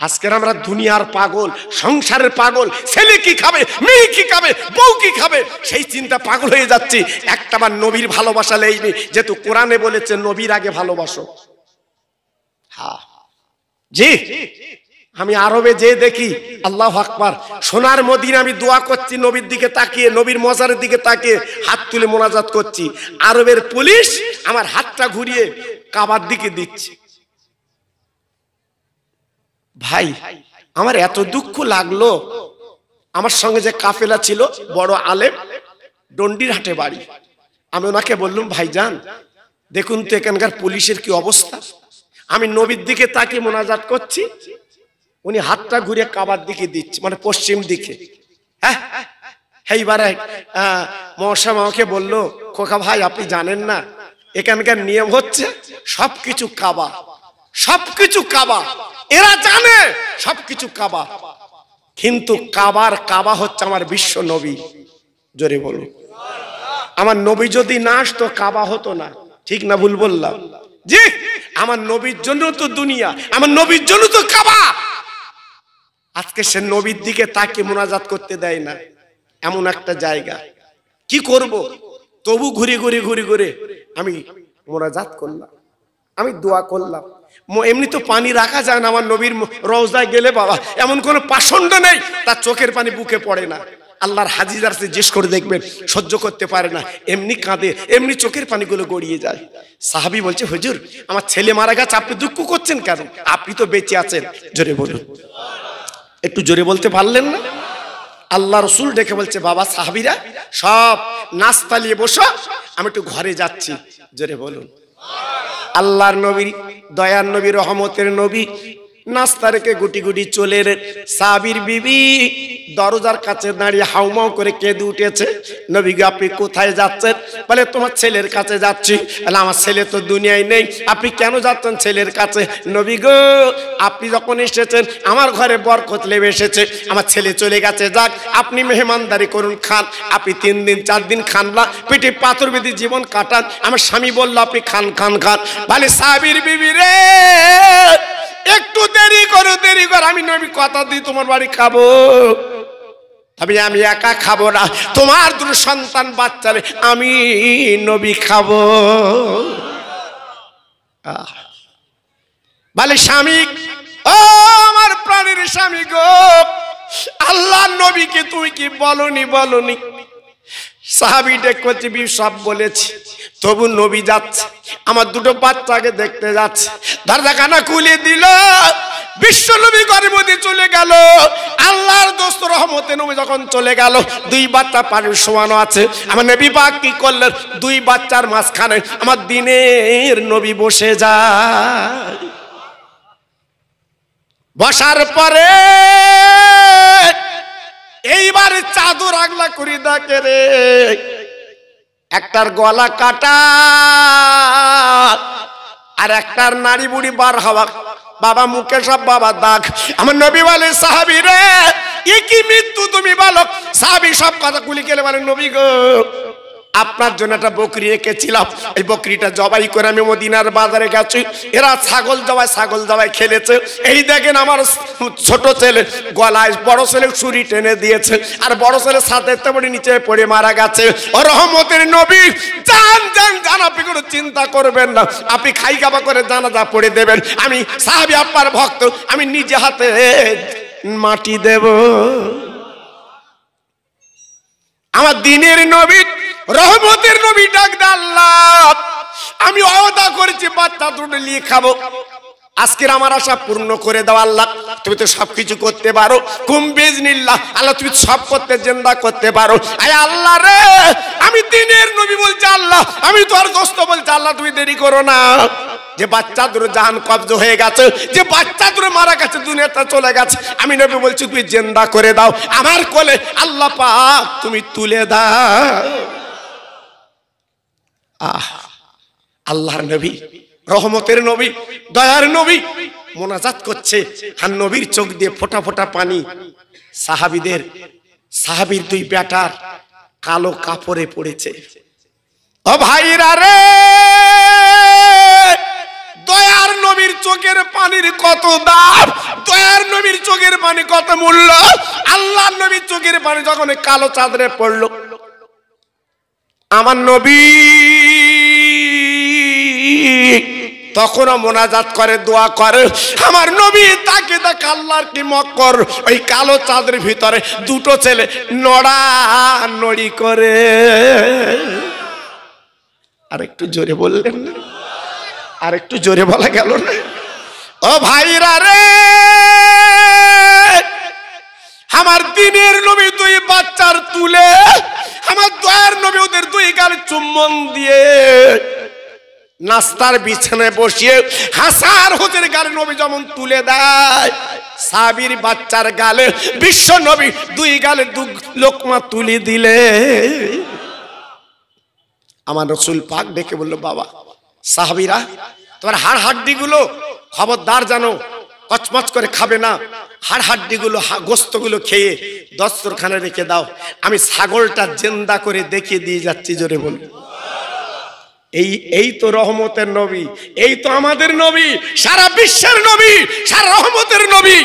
আজকের আমরা দুনিয়ার পাগল, সংসারের পাগল, ছেলে কি খাবে, মেয়ে কি খাবে, বউ কি খাবে? সেই চিন্তা পাগল হয়ে যাচ্ছি। একটা বার নবীর ভালোবাসা লেইনি, যেহেতু কোরআনে বলেছে, নবীর আগে ভালোবাসো। হ্যাঁ জি? আমি আরবে যে দেখি, আল্লাহ আকবার, সোনার মদিন আমি দোয়া করছি, নবীর দিকে তাকিয়ে, নবীর মজারের দিকে তাকিয়ে হাত তুলে মোনাজাত করছি। আরবের পুলিশ আমার হাতটা ঘুরিয়ে কাবার দিকে দিচ্ছে। ভাই, আমার এত দুঃখ লাগল। আমার সঙ্গে যে কাফেলা ছিল, বড় আলেম, ডন্ডির হাটে বাড়ি। আমি ওনাকে বললাম ভাইজান দেখুন তো এখানকার পুলিশের কি অবস্থা। আমি নবীর দিকে তাকিয়ে মোনাজাত করছি। উনি হাতটা ঘুরে কাবার দিকে দিচ্ছে মানে পশ্চিম দিকে। হ্যাঁ? এইবারে মশা আমাকে বলল, খোকা ভাই, আপনি জানেন না, এখানকার নিয়ম হচ্ছে সবকিছু কাবা সবকিছু কাবা। এরা জানে সবকিছু কাবা। কিন্তু কাবার কাবা হচ্ছে আমার বিশ্ব নবী। জোরে বলুন। আমার নবী যদি না আসতো, কাবা হতো না। ঠিক না ভুল বললাম? জি, আমার নবীর জন্য তো দুনিয়া, আমার নবীর জন্য তো কাবা। আজকে সে নবীর দিকে তাকে মোনাজাত করতে দেয় না। এমন একটা জায়গা। কি করব? তবু ঘুরে ঘুরে ঘুরে ঘুরে আমি মোনাজাত করলাম। আমি দোয়া করলাম। এমনি তো পানি রাখা যায় না আমার নবীর রওজায় গেলে বাবা। এমন কোনো পাষণ্ড নেই, তার চোখের পানি বুকে পড়ে না। আল্লাহর হাজিদার সে জিজ্ঞেস করে দেখবেন, সহ্য করতে পারে না। এমনি কাঁদে, এমনি চোখের পানিগুলো গড়িয়ে যায়। সাহাবি বলছে, হুজুর, আমার ছেলে মারা গেছে, আপনি দুঃখ করছেন কেন? আপনি তো বেঁচে আছেন। জোরে বলুন। একটু জোরে বলতে পারলেন না? আল্লাহ রসুল ডেকে বলছে, বাবা, সাহাবিরা, সব নাস্তা নিয়ে বসো, আমি একটু ঘরে যাচ্ছি। জোরে বলুন। আল্লাহর নবী দয়ার নবী, রহমতের নবী নাস্তা রেখে গুটি গুটি চলে সাবির বিবি, দরজার কাছে দাঁড়িয়ে হাউমাউ করে কেঁদে উঠেছে। নবী গো, আপনি কোথায় যাচ্ছেন? বলে, তোমার ছেলের কাছে যাচ্ছি। বলে, আমার ছেলে তো দুনিয়ায় নেই। আপনি কেন যাচ্ছেন ছেলের কাছে? নবী গো, আপনি যখন এসেছেন, আমার ঘরে বরকত লেবে এসেছে। আমার ছেলে চলে গেছে, যাক, আপনি মেহমানদারি করুন, খান। আপনি তিন দিন, চার দিন খান না। পেটে পাথর বেঁধে জীবন কাটান। আমার স্বামী বলল, আপনি খান খান খান। বলে, সাবির বিবি রে একটু দেরি করো দেরি করো। আমি নবী কথা দিই তোমার বাড়ি খাব। তবে আমি একা খাব না। তোমার দুটো সন্তান বাচ্চারে আমি নবী খাব। বলে, স্বামী, ও আমার প্রাণের স্বামী গো। আল্লাহ নবীকে তুই কি বলনি বলনি? সাহাবি করছে বি সব বলেছি, তবু নবী যাচ্ছে, আমার দুটো বাচ্চাকে দেখতে যাচ্ছে। দরজা কানা খুলে দিল, বিশ্ব নবী ঘরের চলে গেল। আল্লাহর দোস্ত রহমতে নবী যখন চলে গেল, দুই বাচ্চা পানির সমানো আছে। আমার নবী পাক কি করলেন? দুই বাচ্চার মাঝখানে আমার দিনের নবী বসে যায়। বসার পরে এইবার চাদর আগলা করি দেখে রে? একটার গলা কাটা, আর একটার নারী বুড়ি বার হওয়া। বাবা মুখে সব বাবা দাগ। আমার নবী বলে, সাহাবি রে কি মৃত্যু তুমি বলো? সাহাবি সব কথা গুলি কেলে বলে, নবী গো আপনার জন্য একটা বকরি রেখেছিলাম। এই বকরিটা জবাই করে আমি মদিনার বাজারে গেছি। এরা ছাগল জবাই ছাগল জবাই খেলেছে। এই দেখেন আমার ছোট ছেলে গলায় বড় ছেলে ছুরি টেনে দিয়েছে। আর বড় ছেলে সাথে পড়ে নিচে পড়ে মারা গেছে। ও রহমতের নবী জান জান জান আপনি কোনো চিন্তা করবেন না। আপনি খাই খাবা করে জানাজা পড়ে দেবেন। আমি সাহাবি আব্বার ভক্ত, আমি নিজে হাতে মাটি দেব। আমার দিনের নবী রহমতের নবী ডাক আল্লাহ। আমি অদা করেছি, বাচ্চা দুটো নিয়ে খাব। আজকের আমার আশা পূর্ণ করে দাও আল্লাহ। তুমি তো সবকিছু করতে পারো। কুম্বেজ নিল্লাহ আল্লাহ তুমি সব করতে, জেন্দা করতে পারো। আয় আল্লাহ রে, আমি দিনের নবী বলছি আল্লাহ, আমি তো আর দোস্ত বলছি আল্লাহ, তুমি দেরি করো না। যে বাচ্চা দুটো জাহান কব্জ হয়ে গেছে, যে বাচ্চা দুটো মারা গেছে দুনিয়াটা চলে গেছে, আমি নবী বলছি, তুমি জেন্দা করে দাও। আমার কোলে আল্লাহ পাক তুমি তুলে দাও। আহ, আল্লাহর নবী, রহমতের নবী, দয়ার নবী মোনাজাত করছে। আর নবীর চোখ দিয়ে ফোটা ফোটা পানি। সাহাবিদের, সাহাবির দুই বেটার কালো কাপড়ে পড়েছে। ও ভাইরা রে, দয়ার নবীর চোখের পানির কত দাম? দয়ার নবীর চোখের পানি কত মূল্য? আল্লাহর নবীর চোখের পানি যখন কালো চাদরে পড়ল। আমার নবী তখনও মোনাজাত করে, দোয়া করে। আমার নবী তাকে দেখ আল্লাহর কি মক্কর? ওই কালো চাঁদের ভিতরে দুটো ছেলে নড়া নড়ি করে। আর একটু জোরে বললেন আর একটু জোরে বলা গেল না? ও ভাইরা রে! আমার দিনের নবী দুই বাচ্চার তুলে, আমার দয়ার নবী ওদের দুই গাল চুম্বন দিয়ে নাস্তার বিছানায় বসিয়ে হাসার হোসের গালে নবী যেমন তুলে দেয়। সাবির বাচ্চার গালে, বিশ্ব নবী দুই গালে দু লোকমা তুলে দিলে। আমার রসুল পাক ডেকে বলল, বাবা, সাহাবিরা, তোমার হাড় হাড্ডি গুলো খবরদার জানো কচমচ করে খাবে না। হাড় হাড্ডি গুলো গোস্তগুলো খেয়ে দস্তরখানে রেখে দাও। আমি ছাগলটা জেন্দা করে দেখিয়ে দিয়ে যাচ্ছি, জোরে বল এই এই তো রহমতের নবী, এই তো আমাদের নবী, সারা বিশ্বের নবী, সারা রহমতের নবী।